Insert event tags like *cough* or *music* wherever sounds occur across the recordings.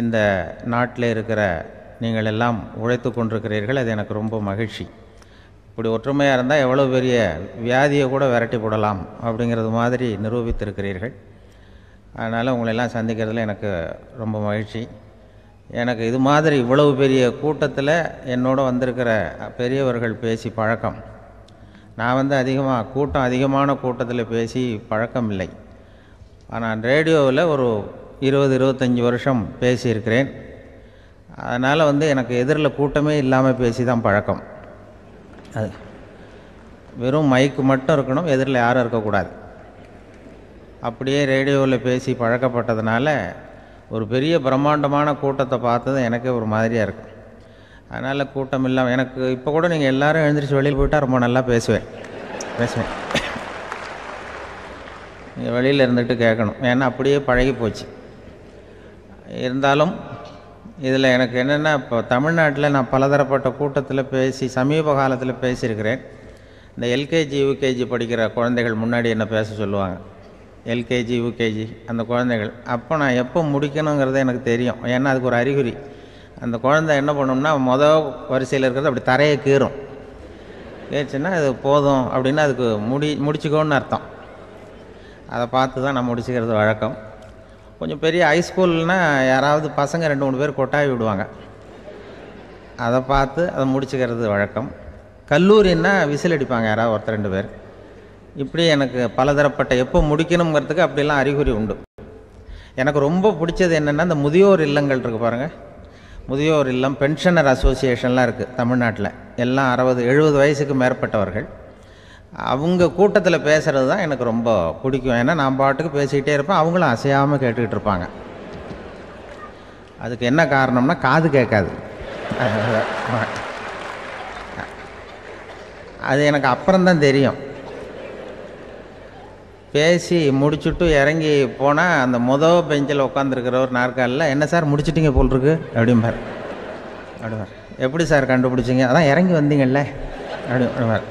இந்த நாட்டில் இருக்கிற நீங்கள் எல்லாம் உழைத்து கொண்டிருக்கிறீர்கள். அது எனக்கு ரொம்ப மகிழ்ச்சி. இப்படி ஒற்றுமையாக இருந்தால் எவ்வளோ பெரிய வியாதியை கூட விரட்டி போடலாம் அப்படிங்கிறது மாதிரி நிரூபித்திருக்கிறீர்கள். அதனால் உங்களெல்லாம் சந்திக்கிறதுல எனக்கு ரொம்ப மகிழ்ச்சி. எனக்கு இது மாதிரி இவ்வளவு பெரிய கூட்டத்தில் என்னோட வந்திருக்கிற பெரியவர்கள் பேசி பழக்கம். நான் வந்து அதிகமாக கூட்டம் அதிகமான கூட்டத்தில் பேசி பழக்கம் இல்லை ஆனால் ரேடியோவில் ஒரு இருபது இருபத்தஞ்சி வருஷம் பேசியிருக்கிறேன். அதனால் வந்து எனக்கு எதிரில் கூட்டமே இல்லாமல் பேசி தான் பழக்கம். அது வெறும் மைக்கு மட்டும் இருக்கணும் எதிரில் யாரும் இருக்கக்கூடாது. அப்படியே ரேடியோவில் பேசி பழக்கப்பட்டதுனால ஒரு பெரிய பிரம்மாண்டமான கூட்டத்தை பார்த்தது எனக்கே ஒரு மாதிரியாக இருக்கும் அதனால் கூட்டம் இல்லாமல் எனக்கு இப்போ கூட நீங்கள் எல்லோரும் எழுந்திரிச்சு வெளியில் போயிட்டால் ரொம்ப நல்லா பேசுவேன். பேசுவேன். நீங்கள் வெளியில் இருந்துட்டு கேட்கணும். ஏன்னா அப்படியே பழகி போச்சு இருந்தாலும் இதில் எனக்கு என்னென்னா இப்போ தமிழ்நாட்டில் நான் பலதரப்பட்ட கூட்டத்தில் பேசி சமீப காலத்தில் பேசியிருக்கிறேன். இந்த எல்கேஜி யூகேஜி படிக்கிற குழந்தைகள் முன்னாடி என்ன பேச சொல்லுவாங்க? எல்கேஜி யூகேஜி அந்த குழந்தைகள். அப்போ நான் எப்போ முடிக்கணுங்கிறது எனக்கு தெரியும். ஏன்னா அதுக்கு ஒரு அறிகுறி. அந்த குழந்தை என்ன பண்ணும்னா மொதல் வரிசையில் இருக்கிறது அப்படி தரையை கீறும். கேச்சுன்னா அது போதும் அப்படின்னு அதுக்கு முடி முடிச்சுக்கோன்னு அர்த்தம். அதை பார்த்து தான் நான் முடிச்சுக்கிறது வழக்கம். கொஞ்சம் பெரிய ஹைஸ்கூல்னால் யாராவது பசங்க ரெண்டு மூணு பேர் கொட்டாவி விடுவாங்க. அதை பார்த்து அதை முடிச்சுக்கிறது வழக்கம். கல்லூரின்னா விசில் அடிப்பாங்க யாராவது ஒருத்தர் ரெண்டு பேர். இப்படி எனக்கு பலதரப்பட்ட எப்போ முடிக்கணுங்கிறதுக்கு அப்படிலாம் அறிகுறி உண்டு. எனக்கு ரொம்ப பிடிச்சது என்னென்னா இந்த முதியோர் இல்லங்கள் இருக்குது பாருங்கள் முதியோர் இல்லம் பென்ஷனர் அசோசியேஷன்லாம் இருக்குது தமிழ்நாட்டில். எல்லாம் அறுபது எழுபது வயசுக்கு மேற்பட்டவர்கள். அவங்க கூட்டத்தில் பேசுகிறது தான் எனக்கு ரொம்ப பிடிக்கும். ஏன்னா நான் பாட்டுக்கு பேசிக்கிட்டே இருப்பேன். அவங்களும் அசையாமல் கேட்டுக்கிட்டு இருப்பாங்க. அதுக்கு என்ன காரணம்னா காது கேட்காது. அது எனக்கு அப்புறம்தான் தெரியும். பேசி முடிச்சுட்டு இறங்கி போனால் அந்த மொதல் பெஞ்சில் உட்காந்துருக்கிறவர் நாற்காலில் என்ன சார் முடிச்சிட்டிங்க போல் இருக்கு அப்படிம்பார். அப்படிவார் எப்படி சார் கண்டுபிடிச்சிங்க? அதான் இறங்கி வந்தீங்கல்ல. அப்படி அப்படிவார்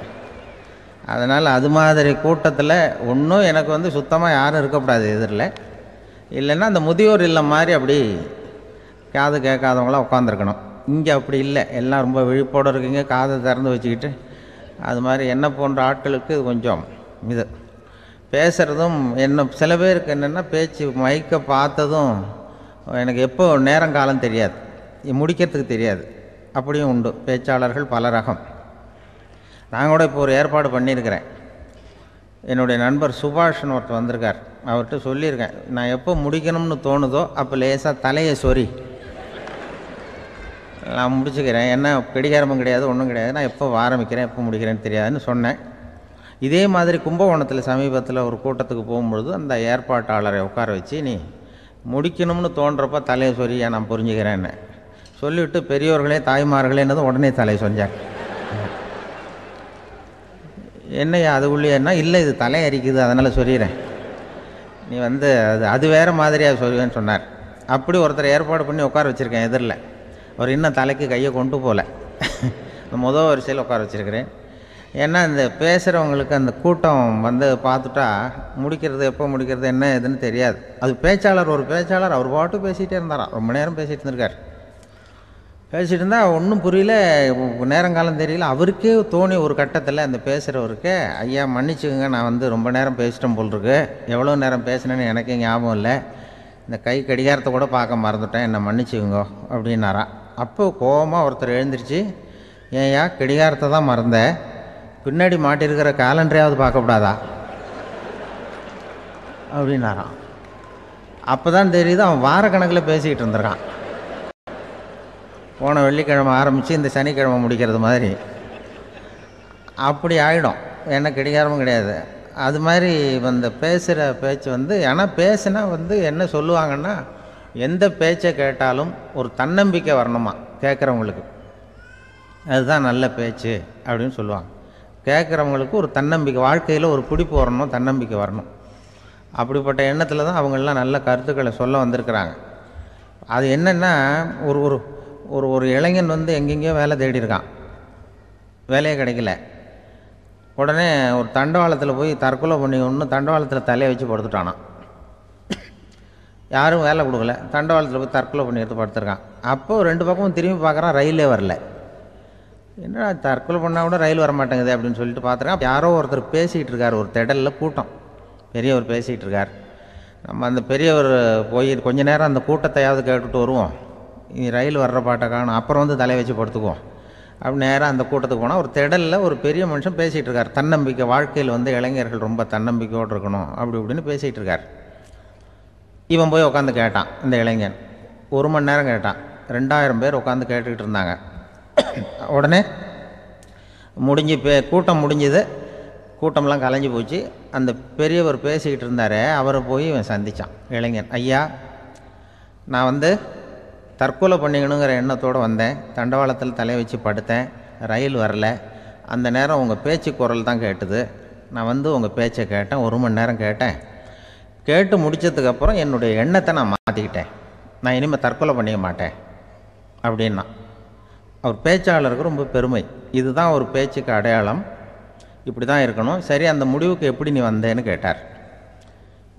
அதனால் அது மாதிரி கூட்டத்தில் ஒன்றும் எனக்கு வந்து சுத்தமாக யாரும் இருக்கக்கூடாது எதிரில். இல்லைன்னா அந்த முதியோர் இல்லை மாதிரி அப்படி காது கேட்காதவங்களாம் உட்காந்துருக்கணும் இங்கே அப்படி இல்லை. எல்லாம் ரொம்ப விழிப்போடு இருக்கீங்க. காதை திறந்து வச்சுக்கிட்டு அது மாதிரி என்ன போன்ற ஆட்களுக்கு இது கொஞ்சம் இது. பேசுகிறதும் என்ன சில பேருக்கு என்னென்னா பேச்சு மைக்கை பார்த்ததும் எனக்கு எப்போ நேரங்காலம் தெரியாது. முடிக்கிறதுக்கு தெரியாது. அப்படியும் உண்டு. பேச்சாளர்கள் பல ரகம் நான் கூட இப்போ ஒரு ஏற்பாடு பண்ணியிருக்கிறேன். என்னுடைய நண்பர் சுபாஷ்னு ஒருத்தர் வந்திருக்கார். அவர்கிட்ட சொல்லியிருக்கேன் நான் எப்போ முடிக்கணும்னு தோணுதோ அப்போ லேசாக தலையை சொறி. நான் முடிச்சுக்கிறேன். என்ன கடிகாரமும் கிடையாது ஒன்றும் கிடையாது. நான் எப்போ ஆரம்பிக்கிறேன் எப்போ முடிக்கிறேன்னு தெரியாதுன்னு சொன்னேன். இதே மாதிரி கும்பகோணத்தில் சமீபத்தில் ஒரு கூட்டத்துக்கு போகும்பொழுது அந்த ஏற்பாட்டாளரை உட்கார வச்சு நீ முடிக்கணும்னு தோன்றப்ப தலையை சொரிய நான் புரிஞ்சுக்கிறேன்னு. சொல்லிவிட்டு பெரியோர்களே தாய்மார்களேன்னதும் உடனே தலையை சொன்னாங்க என்னையா அது உள்ளேன்னா இல்லை இது தலை அரிக்குது அதனால் சொல்லிடுறேன். நீ வந்து அது அது வேறு மாதிரியாக சொல்லுவேன்னு சொன்னார். அப்படி ஒருத்தர் ஏற்பாடு பண்ணி உட்கார வச்சுருக்கேன் எதிரில். அவர் இன்னும் தலைக்கு கையை கொண்டு போகல முதல் வரிசையில் உட்கார வச்சுருக்கிறேன். ஏன்னா இந்த பேசுகிறவங்களுக்கு அந்த கூட்டம் வந்து பார்த்துட்டா முடிக்கிறது எப்போ முடிக்கிறது என்ன ஏதுன்னு தெரியாது. அது பேச்சாளர் ஒரு பேச்சாளர் அவர் பாட்டு பேசிகிட்டே இருந்தாராம். ரொம்ப நேரம் பேசிகிட்டு இருந்திருக்கார். பேசிகிட்டு இருந்தால் ஒன்றும் புரியல. நேரங்காலம் தெரியல. அவருக்கே தோணி ஒரு கட்டத்தில் அந்த பேசுகிறவருக்கு ஐயா மன்னிச்சுக்கோங்க நான் வந்து ரொம்ப நேரம் பேசிட்டேன் போல் இருக்கு எவ்வளோ நேரம் பேசினேன்னு எனக்கே ஞாபகம் இல்லை. இந்த கை கடிகாரத்தை கூட பார்க்க மறந்துட்டேன். என்னை மன்னிச்சுக்கோங்க அப்படின்னாரா. அப்போ கோபமாக ஒருத்தர் எழுந்திரிச்சு ஏன்யா கடிகாரத்தை தான் மறந்தேன் பின்னாடி மாட்டிருக்கிற காலண்டரையாவது பார்க்கக்கூடாதா அப்படின்னாரான் அப்போ தான் தெரியுது அவன் வாரக்கணக்கில் பேசிக்கிட்டு இருந்திருக்கான். போன வெள்ளிக்கிழமை ஆரம்பித்து இந்த சனிக்கிழமை முடிக்கிறது மாதிரி. அப்படி ஆகிடும் என்ன கிடைக்காரமும் கிடையாது. அது மாதிரி அந்த பேசுகிற பேச்சு வந்து ஆனால் பேசுனா வந்து என்ன சொல்லுவாங்கன்னா எந்த பேச்சை கேட்டாலும் ஒரு தன்னம்பிக்கை வரணுமா? கேட்குறவங்களுக்கு. அதுதான் நல்ல பேச்சு அப்படின்னு சொல்லுவாங்க. கேட்குறவங்களுக்கு ஒரு தன்னம்பிக்கை வாழ்க்கையில் ஒரு பிடிப்பு வரணும் தன்னம்பிக்கை வரணும். அப்படிப்பட்ட எண்ணத்தில் தான் அவங்கெல்லாம் நல்ல கருத்துக்களை சொல்ல வந்திருக்கிறாங்க. அது என்னென்னா ஒரு ஒரு ஒரு ஒரு இளைஞன் வந்து எங்கெங்கேயோ வேலை தேடி இருக்கான் வேலையே கிடைக்கல. உடனே ஒரு தண்டவாளத்தில் போய் தற்கொலை பண்ணி ஒன்று தண்டவாளத்தில் தலையை வச்சு படுத்துட்டானான் யாரும் வேலை கொடுக்கல. தண்டவாளத்தில் போய் தற்கொலை பண்ணி எடுத்து படுத்துருக்கான். அப்போ ரெண்டு பக்கமும் திரும்பி பார்க்குறான் ரயிலே வரல. என்னடா தற்கொலை பண்ணால் கூட ரயில் வர மாட்டேங்குது அப்படின்னு சொல்லிட்டு பார்த்துருக்கேன் யாரோ ஒருத்தர் பேசிகிட்டு இருக்கார் ஒரு திடலில் கூட்டம். பெரியவர் பேசிகிட்டு இருக்கார். நம்ம அந்த பெரியவர் போய் கொஞ்ச நேரம் அந்த கூட்டத்தையாவது கேட்டுட்டு வருவோம். ரயில் வர்ற பாட்டை காணும். அப்புறம் வந்து தலை வச்சு படுத்துக்குவோம். அப்படி நேராக அந்த கூட்டத்துக்கு போனால் ஒரு திடலில் ஒரு பெரிய மனுஷன் பேசிகிட்டு இருக்கார். தன்னம்பிக்கை வாழ்க்கையில் வந்து இளைஞர்கள் ரொம்ப தன்னம்பிக்கையோடு இருக்கணும். அப்படி இப்படின்னு பேசிகிட்டு இருக்கார். இவன் போய் உட்காந்து கேட்டான் இந்த இளைஞன். ஒரு மணி நேரம் கேட்டான். ரெண்டாயிரம் பேர் உட்காந்து கேட்டுக்கிட்டு இருந்தாங்க. உடனே முடிஞ்சு பே கூட்டம் முடிஞ்சது. கூட்டம்லாம் கலைஞ்சு போச்சு. அந்த பெரியவர் பேசிக்கிட்டு இருந்தாரே அவரை போய் இவன் சந்தித்தான் இளைஞன் ஐயா நான் வந்து தற்கொலை பண்ணிக்கணுங்கிற எண்ணத்தோடு வந்தேன். தண்டவாளத்தில் தலையை வச்சு படுத்தேன். ரயில் வரல. அந்த நேரம் உங்கள் பேச்சு குரல் தான் கேட்டுது. நான் வந்து உங்கள் பேச்சை கேட்டேன். ஒரு மணி நேரம் கேட்டேன். கேட்டு முடித்ததுக்கப்புறம் என்னுடைய எண்ணத்தை நான் மாற்றிக்கிட்டேன் நான் இனிமேல் தற்கொலை பண்ணிக்க மாட்டேன். அப்படின்னா. அவர் பேச்சாளருக்கு ரொம்ப பெருமை. இதுதான் ஒரு பேச்சுக்கு அடையாளம். இப்படி தான் இருக்கணும். சரி அந்த முடிவுக்கு எப்படி நீ வந்தேன்னு கேட்டார்.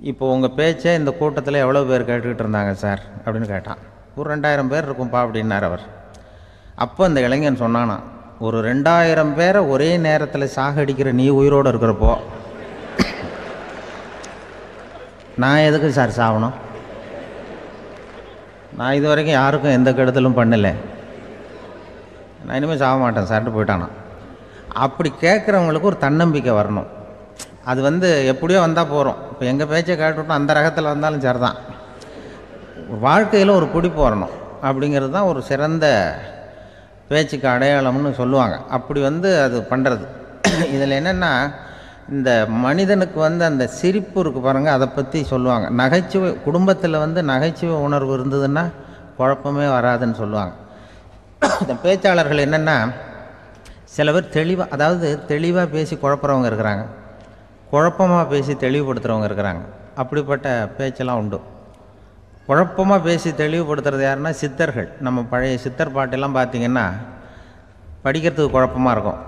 இப்போ உங்கள் பேச்சை இந்த கூட்டத்தில் எவ்வளோ பேர் கேட்டுக்கிட்டு இருந்தாங்க சார்? அப்படின்னு கேட்டான். ஒரு ரெண்டாயிரம் பேர் இருக்கும்பா அப்படின்னார் அவர். அப்போ அந்த இளைஞன் சொன்னானா ஒரு ரெண்டாயிரம் பேரை ஒரே நேரத்தில் சாகடிக்கிற நீ உயிரோடு இருக்கிறப்போ நான் எதுக்கு சார் சாகணும்? நான் இது வரைக்கும் யாருக்கும் எந்த கெடுதலும் பண்ணலை. நான் இனிமேல் சாக மாட்டேன். சார்ட்டு போயிட்டானா. அப்படி கேட்குறவங்களுக்கு ஒரு தன்னம்பிக்கை வரணும். அது வந்து எப்படியோ வந்தால் போகிறோம் இப்போ எங்கள் பேச்சை கேட்டுவிட்டோம் அந்த ரகத்தில் வந்தாலும் சரி தான். வாழ்க்கையில் ஒரு பிடிப்பு வரணும் அப்படிங்கிறது தான் ஒரு சிறந்த பேச்சுக்கு அடையாளம்னு சொல்லுவாங்க. அப்படி வந்து அது பண்ணுறது இதில் என்னென்னா இந்த மனிதனுக்கு வந்து அந்த சிரிப்பு இருக்குது பாருங்கள் அதை பற்றி சொல்லுவாங்க. நகைச்சுவை குடும்பத்தில் வந்து நகைச்சுவை உணர்வு இருந்ததுன்னா குழப்பமே வராதுன்னு சொல்லுவாங்க. இந்த பேச்சாளர்கள் என்னென்னா சில பேர் தெளிவாக அதாவது தெளிவாக பேசி குழப்புறவங்க இருக்கிறாங்க. குழப்பமாக பேசி தெளிவுபடுத்துகிறவங்க இருக்கிறாங்க. அப்படிப்பட்ட பேச்செல்லாம் உண்டு. குழப்பமாக பேசி தெளிவுபடுத்துறது யாருன்னா சித்தர்கள். நம்ம பழைய சித்தர் பாட்டெல்லாம் பார்த்திங்கன்னா படிக்கிறதுக்கு குழப்பமாக இருக்கும்.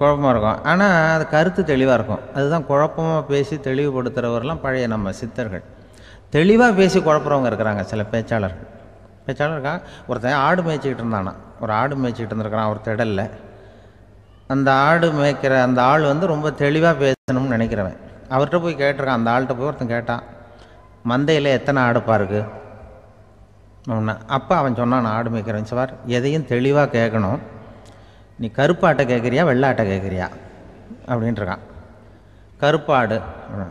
குழப்பமாக இருக்கும். ஆனால் அது கருத்து தெளிவாக இருக்கும். அதுதான் குழப்பமாக பேசி தெளிவுபடுத்துகிறவரெல்லாம் பழைய நம்ம சித்தர்கள். தெளிவாக பேசி குழப்புறவங்க இருக்கிறாங்க சில பேச்சாளர்கள். பேச்சாளர் இருக்கா? ஒருத்தன் ஆடு மேய்ச்சிக்கிட்டு இருந்தானா ஒரு ஆடு மேய்ச்சிக்கிட்டு இருந்திருக்கிறான் ஒரு திடலில். அந்த ஆடு மேய்க்கிற அந்த ஆள் வந்து ரொம்ப தெளிவாக பேசணும்னு நினைக்கிறவன். அவர்கிட்ட போய் கேட்டிருக்கான். அந்த ஆள்கிட்ட போய் ஒருத்தன் கேட்டான் மந்தையில் எத்தனை ஆடுப்பா இருக்குது ஒன்று அப்போ அவன் சொன்னான் நான் ஆடு மேய்க்கிறேன். சார் எதையும் தெளிவாக கேட்கணும். நீ கருப்பாட்டை கேட்குறியா வெள்ளாட்டை கேட்குறியா? அப்படின்ட்டுருக்கான். கருப்பாடு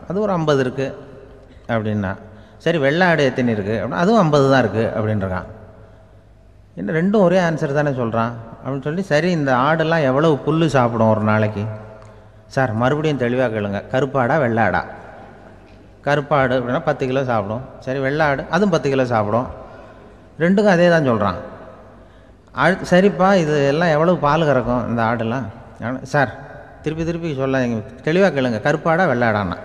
அது ஒரு ஐம்பது இருக்குது அப்படின்னா சரி வெள்ளாடு எத்தனை இருக்குது அப்படின்னா அதுவும் ஐம்பது தான் இருக்குது அப்படின்ட்டுருக்கான். என்ன ரெண்டும் ஒரே ஆன்சர் தானே சொல்கிறான் அப்படின்னு சொல்லி சரி இந்த ஆடெல்லாம் எவ்வளவு புல் சாப்பிடும் ஒரு நாளைக்கு? சார் மறுபடியும் தெளிவாக கேளுங்க. கருப்பாடா வெள்ளாடா? கருப்பாடு அப்படின்னா பத்து கிலோ சாப்பிடும். சரி வெள்ளாடு அதுவும் பத்து கிலோ சாப்பிடும். ரெண்டுக்கும் அதே தான் சொல்கிறான் ஆடு சரிப்பா இது எல்லாம் எவ்வளவு பால் கறக்கும் இந்த ஆடெல்லாம் சார் திருப்பி திருப்பி சொல்ல தெளிவாக கேளுங்க. கருப்பாடா வெள்ளாடான்னா?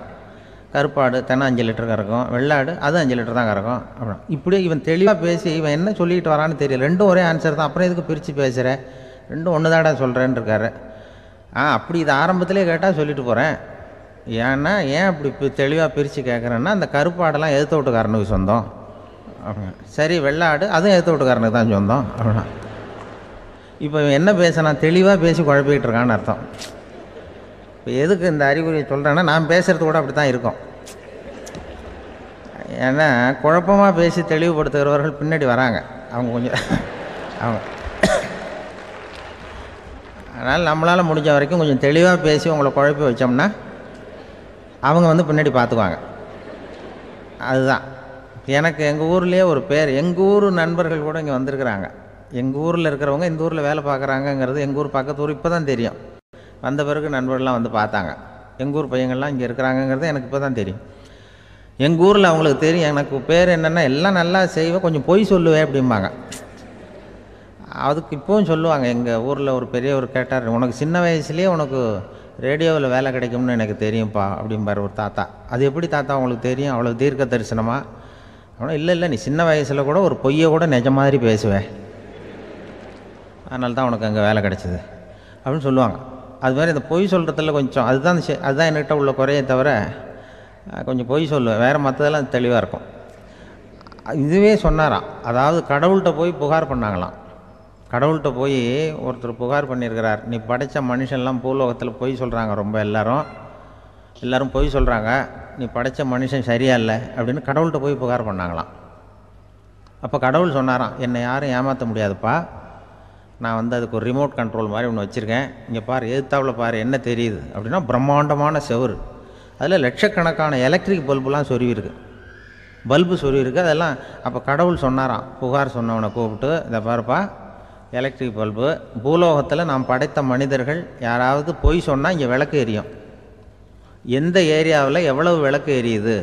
கருப்பாடு தினம் அஞ்சு லிட்டர் கறக்கும். வெள்ளாடு அதுவும் அஞ்சு லிட்டர் தான் கறக்கும். அப்புறம் இப்படியே இவன் தெளிவாக பேசி இவன் என்ன சொல்லிட்டு வரான்னு தெரியல. ரெண்டும் ஒரே ஆன்சர் தான். அப்புறம் எதுக்கு பிரித்து பேசுகிற ரெண்டும் ஒன்று தாடா சொல்கிறேன்னு இருக்காரு ஆ அப்படி இது ஆரம்பத்திலே கேட்டால் சொல்லிட்டு போகிறேன் ஏன்னா ஏன் அப்படி தெளிவாக பிரித்து கேட்குறேன்னா அந்த கருப்பாடெல்லாம் எதிர்த்த வீட்டுக்காரனுக்கு சொந்தம். அப்படின்னா சரி வெள்ளாடு அதுவும் எதிர்த்த வீட்டுக்காரனுக்கு தான் சொந்தம். அப்படின்னா இப்போ என்ன பேசினான் தெளிவாக பேசி குழப்பிக்கிட்டு இருக்கான்னு அர்த்தம். இப்போ எதுக்கு இந்த அறிகுறியை சொல்கிறேன்னா நான் பேசுகிறது கூட அப்படி தான் இருக்கும். ஏன்னா குழப்பமாக பேசி தெளிவுபடுத்துகிறவர்கள் பின்னாடி வராங்க. அவங்க கொஞ்சம் அவங்க அதனால் நம்மளால் முடிஞ்ச வரைக்கும் கொஞ்சம் தெளிவாக பேசி உங்களை குழப்பி வச்சோம்னா அவங்க வந்து பின்னாடி பார்த்துக்குவாங்க அதுதான். எனக்கு எங்கள் ஊர்லேயே ஒரு பேர் எங்கள் ஊர் நண்பர்கள் கூட இங்கே வந்திருக்கிறாங்க. எங்கள் ஊரில் இருக்கிறவங்க இந்த ஊரில் வேலை பார்க்குறாங்கங்கிறது எங்கள் ஊர் பக்கத்து ஊர் இப்போ தான் தெரியும். வந்த பிறகு நண்பர்கள்லாம் வந்து பார்த்தாங்க. எங்கள் ஊர் பையங்கள்லாம் இங்கே இருக்கிறாங்கங்கிறது எனக்கு இப்போ தான் தெரியும். எங்கள் ஊரில் அவங்களுக்கு தெரியும். எனக்கு பேர் என்னென்னா எல்லாம் நல்லா செய்வேன் கொஞ்சம் பொய் சொல்லுவேன் அப்படிம்பாங்க. அதுக்கு இப்போவும் சொல்லுவாங்க எங்கள் ஊரில் ஒரு பெரியவர் கேட்டார் உனக்கு சின்ன வயசுலேயே உனக்கு ரேடியோவில் வேலை கிடைக்கும்னு எனக்கு தெரியும்ப்பா அப்படிம்பார் ஒரு தாத்தா. அது எப்படி தாத்தா உங்களுக்கு தெரியும்? அவ்வளோ தீர்க்க தரிசனமாக அவனா இல்லை இல்லை நீ சின்ன வயசில் கூட ஒரு பொய்யை கூட நிஜ மாதிரி பேசுவேன் அதனால தான் உனக்கு அங்கே வேலை கிடச்சிது அப்படின்னு சொல்லுவாங்க. அது மாதிரி இந்த பொய் சொல்கிறதுல கொஞ்சம் அதுதான் செ- அதுதான் என்கிட்ட உள்ள குறையே தவிர கொஞ்சம் பொய் சொல்லுவேன் வேறு மற்றதெல்லாம் தெளிவாக இருக்கும். இதுவே சொன்னாராம். அதாவது கடவுள்கிட்ட போய் புகார் பண்ணாங்களாம். கடவுள்கிட்ட போய் ஒருத்தர் புகார் பண்ணியிருக்கிறார். நீ படைத்த மனுஷன்லாம் பூலோகத்தில் பொய் சொல்கிறாங்க ரொம்ப எல்லாரும். எல்லாரும் பொய் சொல்கிறாங்க நீ படைத்த மனுஷன் சரியா இல்லை அப்படின்னு கடவுள்கிட்ட போய் புகார் பண்ணாங்களாம். அப்போ கடவுள் சொன்னாராம் என்னை யாரும் ஏமாற்ற முடியாதுப்பா. நான் வந்து அதுக்கு ஒரு ரிமோட் கண்ட்ரோல் மாதிரி ஒன்று வச்சுருக்கேன். இங்கே பாரு எதிர்த்தாவில் பாரு என்ன தெரியுது? அப்படின்னா பிரம்மாண்டமான செவுரு. அதில் லட்சக்கணக்கான எலக்ட்ரிக் பல்புலாம் சொருவிருக்கு பல்பு சொருவிருக்கு அதெல்லாம் அப்போ கடவுள் சொன்னாராம் புகார் சொன்னவனை கூப்பிட்டு இதை பாருப்பா எலக்ட்ரிக் பல்பு பூலோகத்தில் நாம் படைத்த மனிதர்கள் யாராவது பொய் சொன்னால் இங்கே விளக்கு எரியும். எந்த ஏரியாவில் எவ்வளவு விளக்கு எரியுது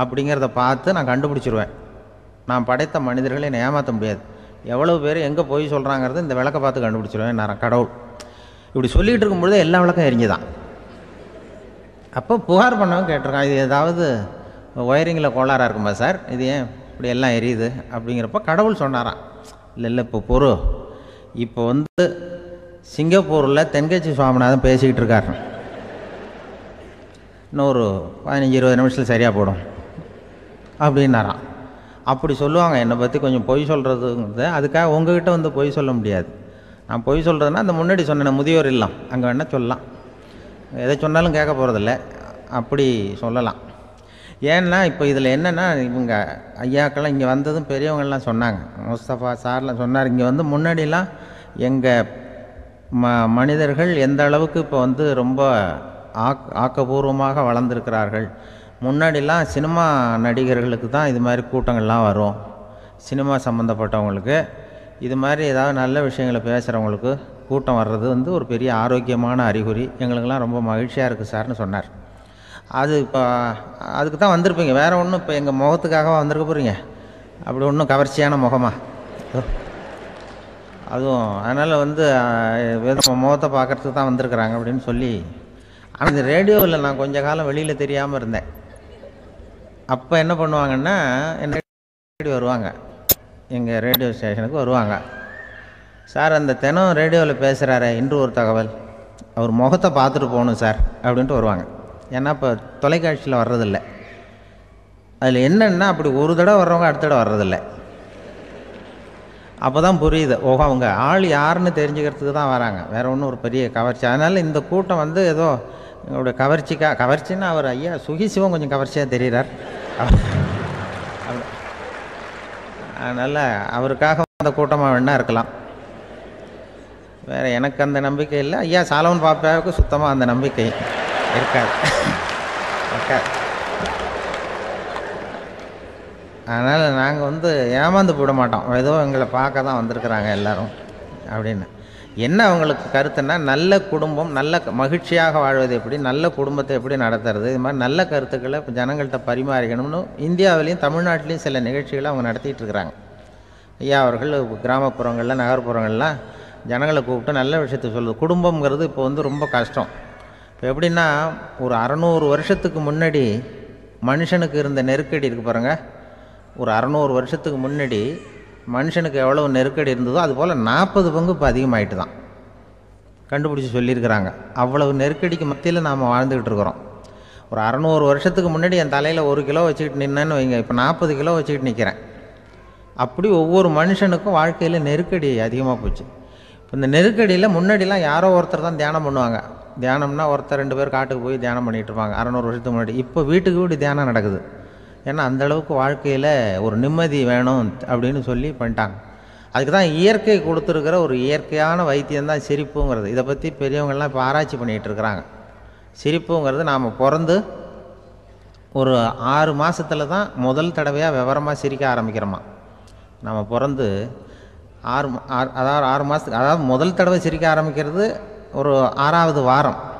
அப்படிங்கிறத பார்த்து நான் கண்டுபிடிச்சிருவேன். நான் படைத்த மனிதர்களை என்னை ஏமாற்ற முடியாது. எவ்வளவு பேர் எங்கே போய் சொல்கிறாங்கிறது இந்த விளக்கை பார்த்து கண்டுபிடிச்சிருவேன் நான் கடவுள். இப்படி சொல்லிகிட்டு இருக்கும்பொழுது எல்லா விளக்கும் எரிஞ்சுதான். அப்போ புகார் பண்ணவும் கேட்டிருக்கான் இது ஏதாவது ஒயரிங்கில் கோளாறாக இருக்குமா சார்? இது ஏன் இப்படி எல்லாம் எரியுது? அப்படிங்கிறப்ப கடவுள் சொன்னாராம் இல்லை இல்லை இப்போ பொறு. இப்போ வந்து சிங்கப்பூரில் தென்கட்சி சுவாமிநாதன் பேசிக்கிட்டு இருக்காரு. இன்னும் ஒரு பதினஞ்சு இருபது நிமிஷத்தில் சரியாக போடும். அப்படின்னாராம். அப்படி சொல்லுவாங்க. என்னை பற்றி கொஞ்சம் பொய் சொல்கிறதுங்கிறது அதுக்காக உங்ககிட்ட வந்து பொய் சொல்ல முடியாது. நான் பொய் சொல்கிறதுனா அந்த முன்னாடி சொன்னேன் முதியோர் இல்லம். அங்கே வேணால் சொல்லலாம். எதை சொன்னாலும் கேட்க போகிறதில்ல அப்படி சொல்லலாம். ஏன்னா இப்போ இதில் என்னென்னா இவங்க ஐயாக்கெல்லாம் இங்கே வந்ததும் பெரியவங்கள்லாம் சொன்னாங்க. முஸ்தபா சார்லாம் சொன்னார். இங்கே வந்து முன்னாடிலாம் எங்கள் ம மனிதர்கள் எந்த அளவுக்கு இப்போ வந்து ரொம்ப ஆக் ஆக்கபூர்வமாக வளர்ந்துருக்கிறார்கள். முன்னாடிலாம் சினிமா நடிகர்களுக்கு தான் இது மாதிரி கூட்டங்கள்லாம் வரும். சினிமா சம்மந்தப்பட்டவங்களுக்கு இது மாதிரி ஏதாவது நல்ல விஷயங்களை பேசுகிறவங்களுக்கு கூட்டம் வர்றது வந்து ஒரு பெரிய ஆரோக்கியமான அறிகுறி. எங்களுக்கெல்லாம் ரொம்ப மகிழ்ச்சியாக இருக்குது சார்னு சொன்னார். அது இப்போ அதுக்கு தான் வந்திருப்பீங்க. வேறு ஒன்றும் இப்போ எங்கள் முகத்துக்காகவா வந்திருக்க போகிறீங்க அப்படி ஒன்றும் கவர்ச்சியான முகமா? அதுவும் அதனால் வந்து முகத்தை பார்க்கறதுக்கு தான் வந்திருக்கிறாங்க அப்படின்னு சொல்லி ஆனால் இந்த ரேடியோவில் நான் கொஞ்ச காலம் வெளியில் தெரியாமல் இருந்தேன். அப்போ என்ன பண்ணுவாங்கன்னா என்ன ரேடியோ வருவாங்க. எங்கள் ரேடியோ ஸ்டேஷனுக்கு வருவாங்க. சார் அந்த தினம் ரேடியோவில் பேசுகிறாரே இன்று ஒரு தகவல். அவர் முகத்தை பார்த்துட்டு போகணும் சார் அப்படின்ட்டு வருவாங்க. ஏன்னா இப்போ தொலைக்காட்சியில் வர்றதில்ல. அதில் என்னென்னா அப்படி ஒரு தடவை வர்றவங்க அடுத்த தடவை வர்றதில்ல. அப்போ தான் புரியுது. ஓஹோ அவங்க ஆள் யாருன்னு தெரிஞ்சுக்கிறதுக்கு தான் வராங்க. வேறு ஒன்றும் ஒரு பெரிய கவர்ச்சி. அதனால் இந்த கூட்டம் வந்து ஏதோ எங்களுடைய கவர்ச்சிக்காக கவர்ச்சின்னா அவர் ஐயா சுகி சிவம் கொஞ்சம் கவர்ச்சியாக தெரிகிறார் அதனால் அவருக்காக அந்த கூட்டமாக வேணா இருக்கலாம். வேறு எனக்கு அந்த நம்பிக்கை இல்லை. ஐயா சாலவன் பாப்பாவுக்கு சுத்தமாக அந்த நம்பிக்கை. இருக்காது. இருக்காது. அதனால் நாங்கள் வந்து ஏமாந்து போட மாட்டோம். ஏதோ எங்களை பார்க்க தான் வந்திருக்கிறாங்க எல்லோரும் அப்படின்னு. என்ன அவங்களுக்கு கருத்துன்னா நல்ல குடும்பம் நல்ல மகிழ்ச்சியாக வாழ்வது எப்படி நல்ல குடும்பத்தை எப்படி நடத்துறது இது மாதிரி நல்ல கருத்துக்களை ஜனங்கள்கிட்ட பரிமாறிக்கணும்னு இந்தியாவிலையும் தமிழ்நாட்டிலையும் சில நிகழ்ச்சிகளை அவங்க நடத்திட்டு இருக்கிறாங்க. ஐயா அவர்கள் கிராமப்புறங்களில் நகர்ப்புறங்கள்லாம் ஜனங்களை கூப்பிட்டு நல்ல விஷயத்தை சொல்லுது. குடும்பங்கிறது இப்போ வந்து ரொம்ப கஷ்டம். இப்போ எப்படின்னா ஒரு அறநூறு வருஷத்துக்கு முன்னாடி மனுஷனுக்கு இருந்த நெருக்கடி இருக்கு பாருங்க. ஒரு அறநூறு வருஷத்துக்கு முன்னாடி மனுஷனுக்கு எவ்வளோ நெருக்கடி இருந்ததோ அதுபோல் நாற்பது பங்கு இப்போ அதிகமாயிட்டு தான். கண்டுபிடிச்சி சொல்லியிருக்கிறாங்க. அவ்வளவு நெருக்கடிக்கு மத்தியில் நாம் வாழ்ந்துக்கிட்டு இருக்கிறோம். ஒரு அறநூறு வருஷத்துக்கு முன்னாடி என் தலையில் ஒரு கிலோ வச்சுக்கிட்டு நின்னேன்னு வைங்க இப்போ நாற்பது கிலோ வச்சுக்கிட்டு நிற்கிறேன் அப்படி ஒவ்வொரு மனுஷனுக்கும் வாழ்க்கையில் நெருக்கடி அதிகமாக போச்சு. இப்போ இந்த நெருக்கடியில் முன்னாடிலாம் யாரோ ஒருத்தர் தான் தியானம் பண்ணுவாங்க. தியானம்னா ஒருத்தர் ரெண்டு பேர் காட்டுக்கு போய் தியானம் பண்ணிகிட்டு இருப்பாங்க. அறநூறு வருஷத்துக்கு முன்னாடி. இப்போ வீட்டுக்கு வீடு தியானம் நடக்குது. ஏன்னா அந்தளவுக்கு வாழ்க்கையில் ஒரு நிம்மதி வேணும் அப்படின்னு சொல்லி பண்ணிட்டாங்க. அதுக்கு தான் இயற்கை கொடுத்துருக்கிற ஒரு இயற்கையான வைத்தியம் தான் சிரிப்புங்கிறது. இதை பற்றி பெரியவங்கள்லாம் இப்போ ஆராய்ச்சி பண்ணிகிட்டு இருக்கிறாங்க. சிரிப்புங்கிறது நாம் பிறந்து ஒரு ஆறு மாதத்தில் தான் முதல் தடவையாக விவரமாக சிரிக்க ஆரம்பிக்கிறோமா. நம்ம பிறந்து ஆறு ஆறு அதாவது ஆறு மாதத்துக்கு அதாவது முதல் தடவை சிரிக்க ஆரம்பிக்கிறது ஒரு ஆறாவது வாரம்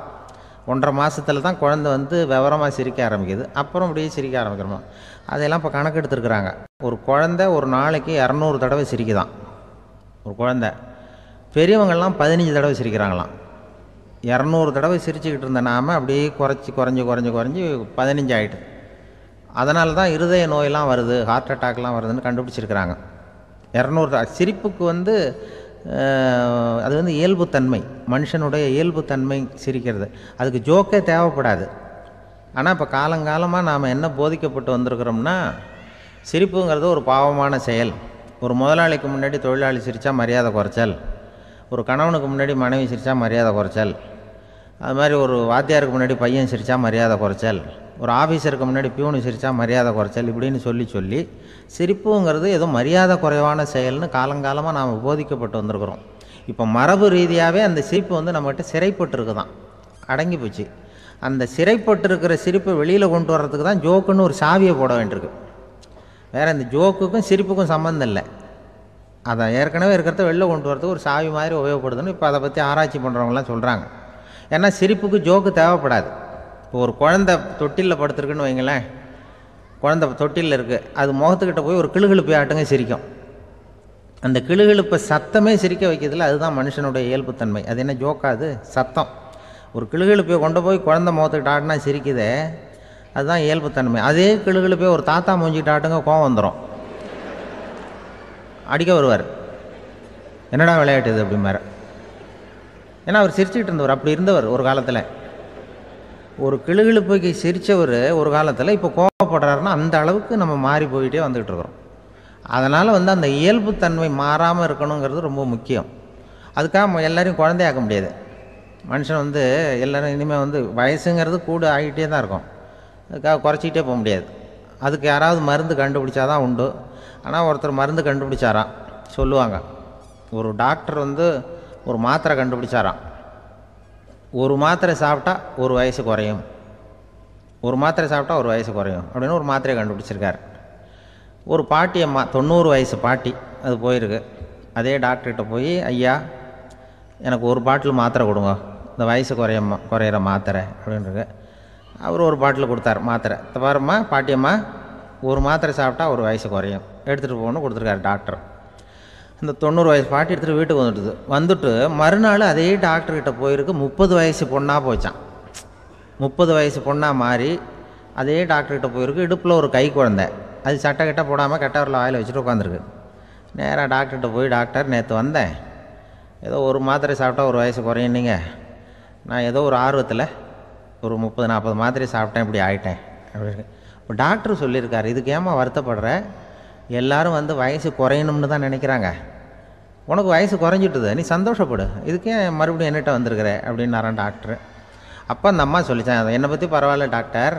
ஒன்றரை மாதத்தில் தான் குழந்தை வந்து விவரமாக சிரிக்க ஆரம்பிக்குது. அப்புறம் அப்படியே சிரிக்க ஆரம்பிக்கிறோமா? அதையெல்லாம் இப்போ கணக்கு எடுத்துருக்குறாங்க. ஒரு குழந்தை ஒரு நாளைக்கு இரநூறு தடவை சிரிக்குதான். ஒரு குழந்தை. பெரியவங்கள்லாம் பதினஞ்சு தடவை சிரிக்கிறாங்களாம். இரநூறு தடவை சிரிச்சுக்கிட்டு இருந்த நாம அப்படியே குறைச்சி குறைஞ்சி குறைஞ்சி குறைஞ்சி பதினஞ்சு ஆயிட்டு. அதனால தான் இருதய நோயெல்லாம் வருது ஹார்ட் அட்டாக்லாம் வருதுன்னு கண்டுபிடிச்சிருக்கிறாங்க. இரநூறு சிரிப்புக்கு வந்து அது வந்து இயல்புத்தன்மை. மனுஷனுடைய இயல்புத்தன்மை சிரிக்கிறது. அதுக்கு ஜோக்கே தேவைப்படாது. ஆனால் இப்போ காலங்காலமாக நாம் என்ன போதிக்கப்பட்டு வந்திருக்கிறோம்னா சிரிப்புங்கிறது ஒரு பாவமான செயல். ஒரு முதலாளிக்கு முன்னாடி தொழிலாளி சிரித்தா மரியாதை குறைச்சல். ஒரு கணவனுக்கு முன்னாடி மனைவி சிரித்தா மரியாதை குறைச்சல். அது மாதிரி ஒரு வாத்தியாருக்கு முன்னாடி பையன் சிரித்தா மரியாதை குறைச்சல் ஒரு ஆஃபீஸருக்கு முன்னாடி பியூனு சிரித்தா மரியாதை குறைச்சல் இப்படின்னு சொல்லி சொல்லி சிரிப்புங்கிறது ஏதோ மரியாதை குறைவான செயல்னு காலங்காலமாக நாம் போதிக்கப்பட்டு வந்திருக்கிறோம். இப்போ மரபு ரீதியாகவே அந்த சிரிப்பு வந்து நம்மகிட்ட சிறைப்பட்டுருக்கு தான் அடங்கி போச்சு. அந்த சிறைப்பட்டு இருக்கிற சிரிப்பை வெளியில் கொண்டு வர்றதுக்கு தான் ஜோக்குன்னு ஒரு சாவியை போட வேண்டியிருக்கு. வேறு இந்த ஜோக்குக்கும் சிரிப்புக்கும் சம்மந்தம் இல்லை. அதை ஏற்கனவே இருக்கிறத வெளில கொண்டு வரதுக்கு ஒரு சாவி மாதிரி உபயோகப்படுதுன்னு இப்போ அதை பற்றி ஆராய்ச்சி பண்ணுறவங்களாம் சொல்கிறாங்க ஏன்னா சிரிப்புக்கு ஜோக்கு தேவைப்படாது. இப்போ ஒரு குழந்தை தொட்டிலில் படுத்துருக்குன்னு வைங்களேன். குழந்தை தொட்டிலில் இருக்குது அது முகத்துக்கிட்ட போய் ஒரு கிளுகிழுப்பி ஆட்டுங்க சிரிக்கும். அந்த கிளுகிழுப்பை சத்தமே சிரிக்க வைக்கிறதுல அதுதான் மனுஷனுடைய இயல்புத்தன்மை. அது என்ன ஜோக்காது சத்தம். ஒரு கிளுகிழுப்பையை கொண்டு போய் குழந்தை முகத்துக்கிட்ட ஆட்டினா சிரிக்குதே. அதுதான் இயல்புத்தன்மை. அதே கிளுகிழுப்பையை ஒரு தாத்தா மூஞ்சிக்கிட்ட ஆட்டுங்க கோவம் வந்துடும் அடிக்க வருவார். என்னடா விளையாட்டு இது மாதிரி ஏன்னா அவர் சிரிச்சுக்கிட்டு இருந்தவர் அப்படி இருந்தவர் ஒரு காலத்தில். ஒரு கிளுகிழுப்புக்கு சிரித்தவர் ஒரு காலத்தில் இப்போ கோவப்படுறாருன்னா அந்த அளவுக்கு நம்ம மாறி போயிட்டே வந்துக்கிட்டு இருக்கிறோம். அதனால் வந்து அந்த இயல்புத்தன்மை மாறாமல் இருக்கணுங்கிறது ரொம்ப முக்கியம். அதுக்காக எல்லோரையும் குழந்தையாக்க முடியாது. மனுஷன் வந்து எல்லோரும் இனிமேல் வந்து வயசுங்கிறது கூட ஆகிட்டே தான் இருக்கும். அதுக்காக குறைச்சிக்கிட்டே போக முடியாது. அதுக்கு யாராவது மருந்து கண்டுபிடிச்சாதான் உண்டு. ஆனால் ஒருத்தர் மருந்து கண்டுபிடிச்சாராம். சொல்லுவாங்க. ஒரு டாக்டர் வந்து ஒரு மாத்திரை கண்டுபிடிச்சாராம். ஒரு மாத்திரை சாப்பிட்டா ஒரு வயசு குறையும். ஒரு மாத்திரை சாப்பிட்டா ஒரு வயசு குறையும் அப்படின்னு ஒரு மாத்திரையை கண்டுபிடிச்சிருக்காரு. ஒரு பாட்டி அம்மா தொண்ணூறு வயசு பாட்டி அது போயிருக்கு. அதே டாக்டர்கிட்ட போய் ஐயா எனக்கு ஒரு பாட்டில் மாத்திரை கொடுங்க. இந்த வயசு குறைய குறையிற மாத்திரை அப்படின்றது அவர் ஒரு பாட்டில் கொடுத்தாரு மாத்திரை. இந்த பாரும்மா பாட்டியம்மா ஒரு மாத்திரை சாப்பிட்டா ஒரு வயசு குறையும். எடுத்துகிட்டு போகணும்னு கொடுத்துருக்காரு டாக்டர் இந்த தொண்ணூறு வயசு பாட்டி எடுத்துகிட்டு வீட்டுக்கு வந்துட்டுது. வந்துட்டு மறுநாள் அதே டாக்டர்கிட்ட போயிருக்கு. முப்பது வயசு பொண்ணாக போச்சான் முப்பது வயசு பொண்ணாக மாறி அதே டாக்டர்கிட்ட போயிருக்கு. இடுப்பில் ஒரு கை குழந்தை. அது சட்டை கிட்ட போடாமல் கெட்டவரில் வாயில் வச்சுட்டு உட்காந்துருக்கு நேராக டாக்டர்கிட்ட போய் டாக்டர் நேற்று வந்தேன். ஏதோ ஒரு மாத்திரை சாப்பிட்டா ஒரு வயசு குறையுன்னீங்க நான் ஏதோ ஒரு ஆர்வத்தில் ஒரு முப்பது நாற்பது மாத்திரை சாப்பிட்டேன் இப்படி ஆகிட்டேன் அப்படின்னு இப்போ டாக்டர் சொல்லியிருக்காரு. இதுக்கு ஏமா வருத்தப்படுற? எல்லாரும் வந்து வயசு குறையணும்னு தான் நினைக்கிறாங்க. உனக்கு வயசு குறைஞ்சிட்டுது நீ சந்தோஷப்படு. இதுக்கே மறுபடியும் என்னட்ட வந்திருக்கிற? அப்படின்னாரான் டாக்டர். அப்போ அந்த அம்மா சொல்லித்தான் என்னை பற்றி பரவாயில்ல டாக்டர்.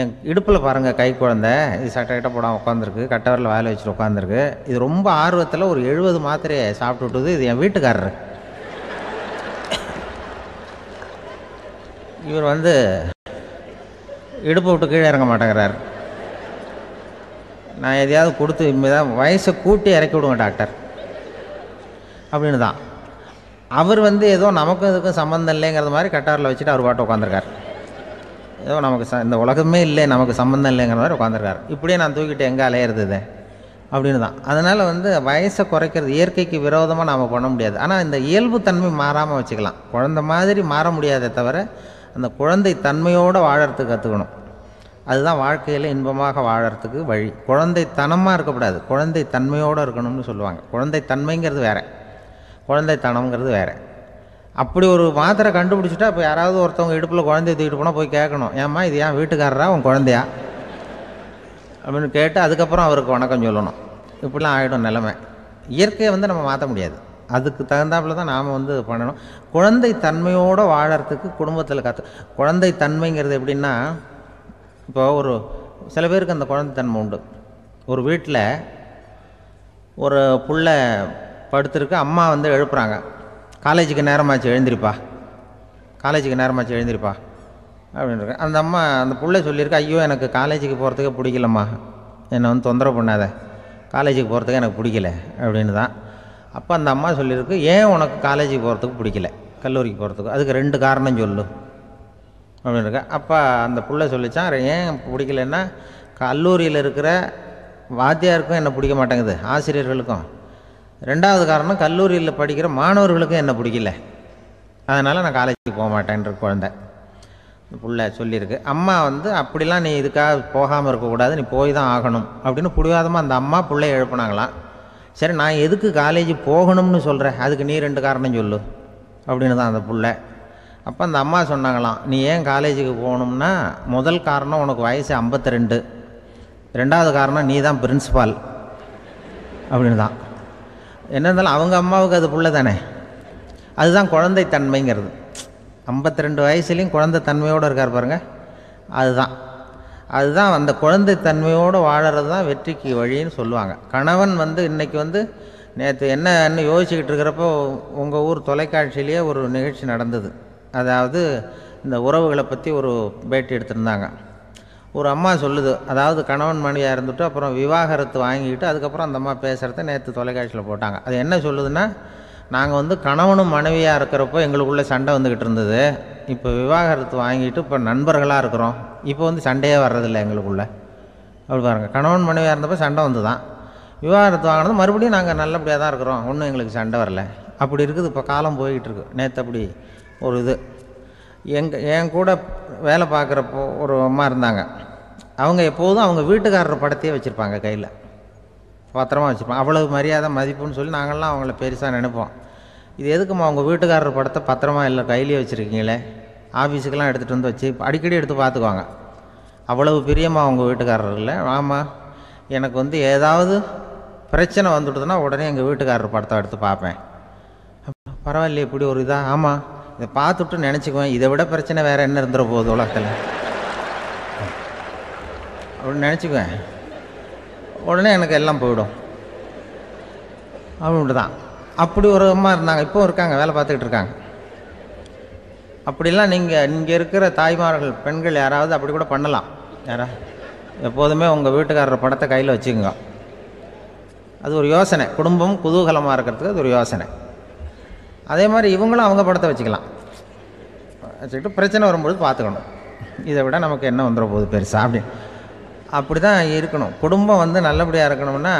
என் இடுப்பில் பாருங்கள் கை குழந்தை. இது சட்டை கிட்ட போடாமல் உட்காந்துருக்கு கட்டவரில் வாயில் வச்சுட்டு உட்காந்துருக்கு இது ரொம்ப ஆர்வத்தில் ஒரு எழுபது மாத்திரையை சாப்பிட்டு விட்டுது. இது என் வீட்டுக்காரர். இவர் வந்து இடுப்பை விட்டு கீழே இறங்க மாட்டேங்கிறார். நான் எதையாவது கொடுத்து இனிமேதான் வயசை கூட்டி இறக்கி விடுங்க டாக்டர். அப்படின்னு தான் அவர் வந்து ஏதோ நமக்கும் இதுக்கும் சம்மந்தம் இல்லைங்கிறது மாதிரி கட்டாரில் வச்சுட்டு அவர் பாட்டு உட்காந்துருக்கார். ஏதோ நமக்கு ச இந்த உலகமே இல்லை நமக்கு சம்மந்தம் இல்லைங்கிற மாதிரி உட்காந்துருக்கார். இப்படியே நான் தூக்கிட்டு எங்கே அலையிறது இது? அப்படின்னு தான் அதனால் வந்து வயசை குறைக்கிறது இயற்கைக்கு விரோதமாக நாம் பண்ண முடியாது. ஆனால் இந்த இயல்பு தன்மை மாறாமல் வச்சுக்கலாம். குழந்த மாதிரி மாற முடியாதே தவிர அந்த குழந்தை தன்மையோடு வாழறதுக்கு கற்றுக்கணும் அதுதான் வாழ்க்கையில் இன்பமாக வாழறதுக்கு வழி. குழந்தைத்தனமாக இருக்கக்கூடாது. குழந்தை தன்மையோடு இருக்கணும்னு சொல்லுவாங்க. குழந்தை தன்மைங்கிறது வேற. குழந்தைத்தனம்ங்கிறது வேறு. அப்படி ஒரு மாத்திரை கண்டுபிடிச்சிட்டா இப்போ யாராவது ஒருத்தவங்க இடுப்பில் குழந்தைய தூக்கிட்டு போனால் போய் கேட்கணும். ஏம்மா இது ஏன் வீட்டுக்காரரா உன் குழந்தையா? அப்படின்னு கேட்டு அதுக்கப்புறம் அவருக்கு வணக்கம் சொல்லணும். இப்படிலாம் ஆகிடும் நிலைமை. இயற்கையை வந்து நம்ம மாற்ற முடியாது. அதுக்கு தகுந்தாப்புல தான் நாம் வந்து பண்ணணும். குழந்தை தன்மையோடு வாழறதுக்கு குடும்பத்தில் கற்று குழந்தை தன்மைங்கிறது எப்படின்னா இப்போ ஒரு சில பேருக்கு அந்த குழந்தைத்தன்மை உண்டு. ஒரு வீட்டில் ஒரு புள்ள படுத்துருக்கு அம்மா வந்து எழுப்புறாங்க. காலேஜுக்கு நேரமாச்சு எழுந்திருப்பா. காலேஜுக்கு நேரமாச்சு எழுந்திருப்பா. அப்படின்னு அந்த அம்மா அந்த புள்ள சொல்லியிருக்கு ஐயோ எனக்கு காலேஜுக்கு போகிறதுக்கே பிடிக்கலம்மா. என்னை வந்து தொந்தரவு பண்ணாத. காலேஜுக்கு போகிறதுக்கு எனக்கு பிடிக்கல. அப்படின்னு தான். அப்போ அந்த அம்மா சொல்லியிருக்கு ஏன் உனக்கு காலேஜுக்கு போகிறதுக்கு பிடிக்கல? கல்லூரிக்கு போகிறதுக்கு அதுக்கு ரெண்டு காரணம் சொல்லு. அப்படின்னு இருக்கா அப்போ அந்த பிள்ளை சொல்லிச்சான் ஏன் பிடிக்கலன்னா கல்லூரியில் இருக்கிற வாத்தியாருக்கும் என்ன பிடிக்க மாட்டேங்குது ஆசிரியர்களுக்கும். ரெண்டாவது காரணம் கல்லூரியில் படிக்கிற மாணவர்களுக்கும் என்ன பிடிக்கல. அதனால் நான் காலேஜுக்கு போக மாட்டேன்ற குழந்தை. இந்த புள்ள சொல்லியிருக்கு. அம்மா வந்து அப்படிலாம் நீ இதுக்காக போகாமல் இருக்கக்கூடாது நீ போய் தான் ஆகணும். அப்படின்னு பிடிவாதமாக அந்த அம்மா பிள்ளைய எழுப்புனாங்களாம். சரி நான் எதுக்கு காலேஜ் போகணும்னு சொல்கிறேன் அதுக்கு நீ ரெண்டு காரணம் சொல்லு. அப்படின்னு தான் அந்த பிள்ளை அப்போ அந்த அம்மா சொன்னாங்களாம் நீ ஏன் காலேஜுக்கு போகணும்னா முதல் காரணம் உனக்கு வயசு 52 ரெண்டு ரெண்டாவது காரணம் நீ தான் பிரின்சிபால். அப்படின்னு தான் என்ன இருந்தாலும் அவங்க அம்மாவுக்கு அது புள்ள தானே. அதுதான் குழந்தைத்தன்மைங்கிறது 52 ரெண்டு வயசுலேயும் குழந்தை தன்மையோடு இருக்கார் பாருங்கள் அதுதான். அதுதான் அந்த குழந்தைத்தன்மையோடு வாழறது தான் வெற்றிக்கு வழின்னு சொல்லுவாங்க. கணவன் வந்து இன்றைக்கி வந்து நேற்று என்னன்னு யோசிச்சுக்கிட்டு இருக்கிறப்போ உங்கள் ஊர் தொலைக்காட்சியிலேயே ஒரு நிகழ்ச்சி நடந்தது. அதாவது இந்த உறவுகளை பற்றி ஒரு பேட்டி எடுத்திருந்தாங்க. ஒரு அம்மா சொல்லுது அதாவது கணவன் மனைவியாக இருந்துட்டு அப்புறம் விவாகரத்து வாங்கிக்கிட்டு அதுக்கப்புறம் அந்த அம்மா பேசுகிறத நேற்று தொலைக்காட்சியில் போட்டாங்க. அது என்ன சொல்லுதுன்னா நாங்கள் வந்து கணவனும் மனைவியாக இருக்கிறப்போ எங்களுக்குள்ளே சண்டை வந்துக்கிட்டு இருந்தது. இப்போ விவாகரத்து வாங்கிட்டு இப்போ நண்பர்களாக இருக்கிறோம். இப்போ வந்து சண்டையே வர்றதில்ல எங்களுக்குள்ள. அப்படி பாருங்கள் கணவன் மனைவியாக இருந்தப்போ சண்டை வந்து தான் விவாகரத்து வாங்கினது மறுபடியும் நாங்கள் நல்லபடியாக தான் இருக்கிறோம். ஒன்றும் எங்களுக்கு சண்டை வரல. அப்படி இருக்குது இப்போ காலம் போய்கிட்டு இருக்கு. நேற்று அப்படி ஒரு இது. எங்க என் கூட வேலை பார்க்குறப்போ ஒரு அம்மா இருந்தாங்க. அவங்க எப்போதும் அவங்க வீட்டுக்காரர் படத்தையே வச்சுருப்பாங்க கையில். பத்திரமா வச்சுருப்பாங்க. அவ்வளவு மரியாதை மதிப்புன்னு சொல்லி நாங்கள்லாம் அவங்கள பெருசாக நினைப்போம். இது எதுக்கும்மா அவங்க வீட்டுக்காரர் படத்தை பத்திரமா இல்லை கையிலேயே வச்சுருக்கீங்களே? ஆஃபீஸுக்கெல்லாம் எடுத்துகிட்டு வந்து வச்சு அடிக்கடி எடுத்து பார்த்துக்குவாங்க. அவ்வளவு பிரியமாக அவங்க வீட்டுக்காரர் இல்லை. ஆமாம் எனக்கு வந்து ஏதாவது பிரச்சனை வந்துடுதுன்னா உடனே எங்கள் வீட்டுக்காரர் படத்தை எடுத்து பார்ப்பேன். பரவாயில்லையே இப்படி ஒரு இதாக ஆமாம் இதை பார்த்துட்டு நினச்சிக்குவேன். இதை விட பிரச்சனை வேறு என்ன இருந்துட போகுது உலகத்தில்? அப்படின்னு நினச்சிக்குவேன். உடனே எனக்கு எல்லாம் போயிடும். அப்படின்ட்டு தான். அப்படி ஒரு அம்மா இருந்தாங்க. இப்போ இருக்காங்க. வேலை பார்த்துக்கிட்டு இருக்காங்க. அப்படிலாம் நீங்கள் இங்கே இருக்கிற தாய்மார்கள் பெண்கள் யாராவது அப்படி கூட பண்ணலாம். யாரா? எப்போதுமே உங்கள் வீட்டுக்காரர் படத்தை கையில் வச்சுக்கோங்க. அது ஒரு யோசனை. குடும்பம் குதூகலமாக இருக்கிறதுக்கு அது ஒரு யோசனை. அதே மாதிரி இவங்களும் அவங்க படத்தை வச்சுக்கலாம். வச்சுக்கிட்டு பிரச்சனை வரும்பொழுது பார்த்துக்கணும். இதை விட நமக்கு என்ன வந்துட போகுது பெருசாக அப்படி அப்படி தான் இருக்கணும். குடும்பம் வந்து நல்லபடியாக இருக்கணும்னா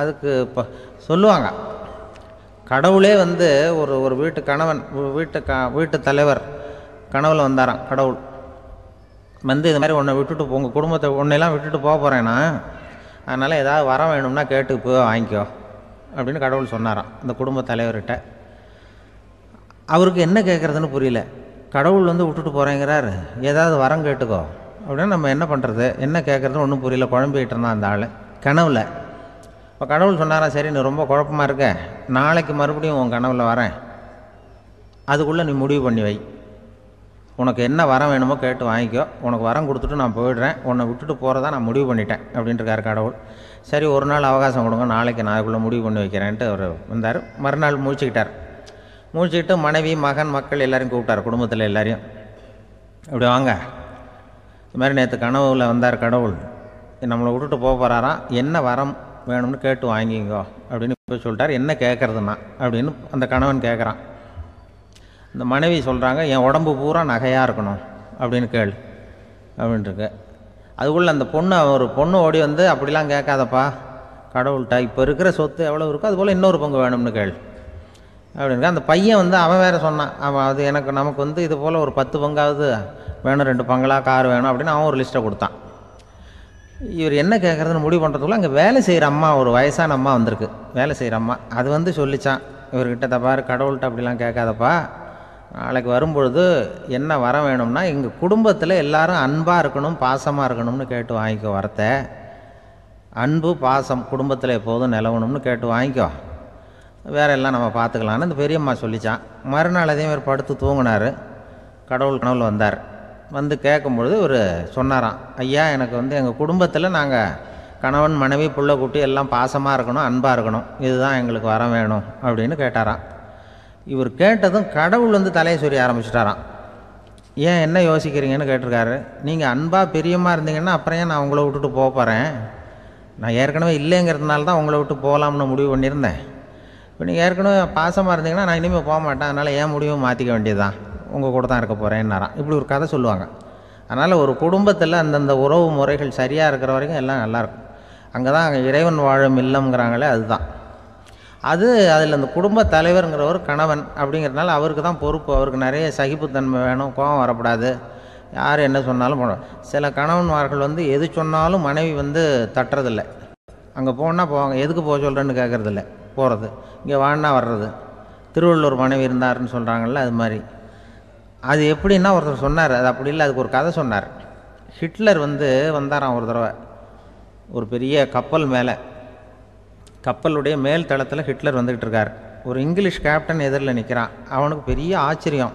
அதுக்கு இப்போ சொல்லுவாங்க. கடவுளே வந்து ஒரு ஒரு வீட்டு கணவன் வீட்டு க வீட்டு தலைவர் கனவில் வந்தாராம் கடவுள். வந்து இது மாதிரி உன்னை விட்டுட்டு உங்கள் குடும்பத்தை உன்னையெல்லாம் விட்டுட்டு போக போகிறேன்னா அதனால் ஏதாவது வரம் வேணும்னா கேட்டு போய் வாங்கிக்கோ அப்படின்னு கடவுள் சொன்னாராம் அந்த குடும்ப தலைவர்கிட்ட. அவருக்கு என்ன கேட்குறதுன்னு புரியல. கடவுள் வந்து விட்டுட்டு போகிறேங்கிறார் ஏதாவது வரம் கேட்டுக்கோ. அப்படின்னு நம்ம என்ன பண்ணுறது என்ன கேட்குறதுன்னு ஒன்றும் புரியல. குழம்பிக்கிட்டு இருந்தான் அந்த ஆள். கனவுல. இப்போ கடவுள் சொன்னாரா சரி நீ ரொம்ப குழப்பமா இருக்க. நாளைக்கு மறுபடியும் உன் கனவில் வரேன். அதுக்குள்ளே நீ முடிவு பண்ணி வை. உனக்கு என்ன வரம் வேணுமோ கேட்டு வாங்கிக்கோ. உனக்கு வரம் கொடுத்துட்டு நான் போயிடுறேன். உன்னை விட்டுட்டு போகிறதா நான் முடிவு பண்ணிட்டேன். அப்படின்ட்டு கடவுள். சரி ஒரு நாள் அவகாசம் கொடுங்க. நாளைக்கு நான் அதுக்குள்ளே முடிவு பண்ணி வைக்கிறேன்ட்டு அவர் வந்தார். மறுநாள் முடிச்சுக்கிட்டார். முடிச்சுக்கிட்டு மனைவி மகன் மக்கள் எல்லாரையும் கூப்பிட்டார் குடும்பத்தில் எல்லாரையும். இப்படி வாங்க. இது மாதிரி நேற்று கனவுல வந்தார் கடவுள். நம்மளை விட்டுட்டு போக போகிறாராம் என்ன வரம் வேணும்னு கேட்டு வாங்கிங்கோ அப்படின்னு போய் சொல்லிட்டார். என்ன கேட்குறதுண்ணா அப்படின்னு அந்த கணவன் கேட்குறான் இந்த மனைவி சொல்கிறாங்க என் உடம்பு பூரா நகையாக இருக்கணும். அப்படின்னு கேள். அப்படின்ட்டுருக்கு. அதுக்குள்ளே அந்த பொண்ணு ஒரு பொண்ணு ஓடி வந்து அப்படிலாம் கேட்காதப்பா. கடவுள்கிட்ட இப்போ இருக்கிற சொத்து எவ்வளோ இருக்கோ அதுபோல் இன்னொரு பங்கு வேணும்னு கேள். அப்படின்னு அந்த பையன் வந்து அவன் வேற சொன்னான். அவன் அது எனக்கு நமக்கு வந்து இது போல் ஒரு பத்து பங்காவது வேணும் ரெண்டு பங்களா கார் வேணும் அப்படின்னு அவன் ஒரு லிஸ்ட்டை கொடுத்தான். இவர் என்ன கேட்குறதுன்னு முடிவு பண்ணுறதுக்குள்ள அங்கே வேலை செய்கிற அம்மா ஒரு வயசான அம்மா வந்திருக்கு. வேலை செய்கிற அம்மா. அது வந்து சொல்லிச்சான். இவர்கிட்ட தப்பாரு கடவுள்கிட்ட அப்படிலாம் கேட்காதப்பா. நாளைக்கு வரும்பொழுது என்ன வர வேணும்னா எங்கள் குடும்பத்தில் எல்லாரும் அன்பாக இருக்கணும் பாசமாக இருக்கணும்னு கேட்டு வாங்கிக்கோ வரத்தை. அன்பு பாசம் குடும்பத்தில் எப்போதும் நிலவணும்னு கேட்டு வாங்கிக்கோ. வேறு எல்லாம் நம்ம பார்த்துக்கலான்னு இந்த பெரியம்மா சொல்லிச்சான். மறுநாள் அதே மாதிரி படுத்து தூங்கினார். கடவுள் கனவுல வந்தார். வந்து கேட்கும்பொழுது இவர் சொன்னாராம் ஐயா எனக்கு வந்து எங்கள் குடும்பத்தில் நாங்கள் கணவன் மனைவி புள்ள குட்டி எல்லாம் பாசமாக இருக்கணும் அன்பாக இருக்கணும். இதுதான் எங்களுக்கு வர வேணும் அப்படின்னு கேட்டாராம். இவர் கேட்டதும் கடவுள் வந்து தலையை சொரிய ஆரம்பிச்சிட்டாராம். ஏன் என்ன யோசிக்கிறீங்கன்னு கேட்டிருக்காரு. நீங்கள் அன்பாக பெரியம்மா இருந்தீங்கன்னா அப்புறம் ஏன் நான் உங்களை விட்டுட்டு போக போகிறேன் நான் ஏற்கனவே இல்லைங்கிறதுனால தான் உங்களை விட்டு போகலாம்னு முடிவு பண்ணியிருந்தேன். இப்போ நீங்கள் ஏற்கனவே பாசமாக இருந்தீங்கன்னா நான் இனிமேல் போக மாட்டேன். அதனால் ஏன் முடிவும் மாற்றிக்க வேண்டியதுதான். உங்கள் கூட தான் இருக்க போகிறேன்னாராம் இப்படி ஒரு கதை சொல்லுவாங்க. அதனால் ஒரு குடும்பத்தில் அந்தந்த உறவு முறைகள் சரியாக இருக்கிற வரைக்கும் எல்லாம் நல்லாயிருக்கும் அங்கே தான் அங்கே இறைவன் வாழும் இல்லம்ங்கிறாங்களே அதுதான். அது அதில் அந்த குடும்ப தலைவருங்கிறவர் கணவன் அப்படிங்கிறதுனால அவருக்கு தான் பொறுப்பு. அவருக்கு நிறைய சகிப்புத்தன்மை வேணும். கோபம் வரக்கூடாது யார் என்ன சொன்னாலும் போன சில கணவன்மார்கள் வந்து எது சொன்னாலும் மனைவி வந்து தட்டுறதில்ல. அங்கே போனால் போவாங்க. எதுக்கு போக சொல்கிறேன்னு கேட்குறதில்ல போகிறது இங்கே வான்னா வர்றது. திருவள்ளூர் மனைவி இருந்தாருன்னு சொல்கிறாங்கல்ல அது மாதிரி. அது எப்படின்னா ஒருத்தர் சொன்னார் அது அப்படி இல்லை அதுக்கு ஒரு கதை சொன்னார். ஹிட்லர் வந்து வந்தாராம் ஒரு தடவை ஒரு பெரிய கப்பல் மேலே. கப்பலுடைய மேல் தளத்தில் ஹிட்லர் வந்துக்கிட்டு இருக்கார். ஒரு இங்கிலீஷ் கேப்டன் எதிரில் நிற்கிறான் அவனுக்கு பெரிய ஆச்சரியம்.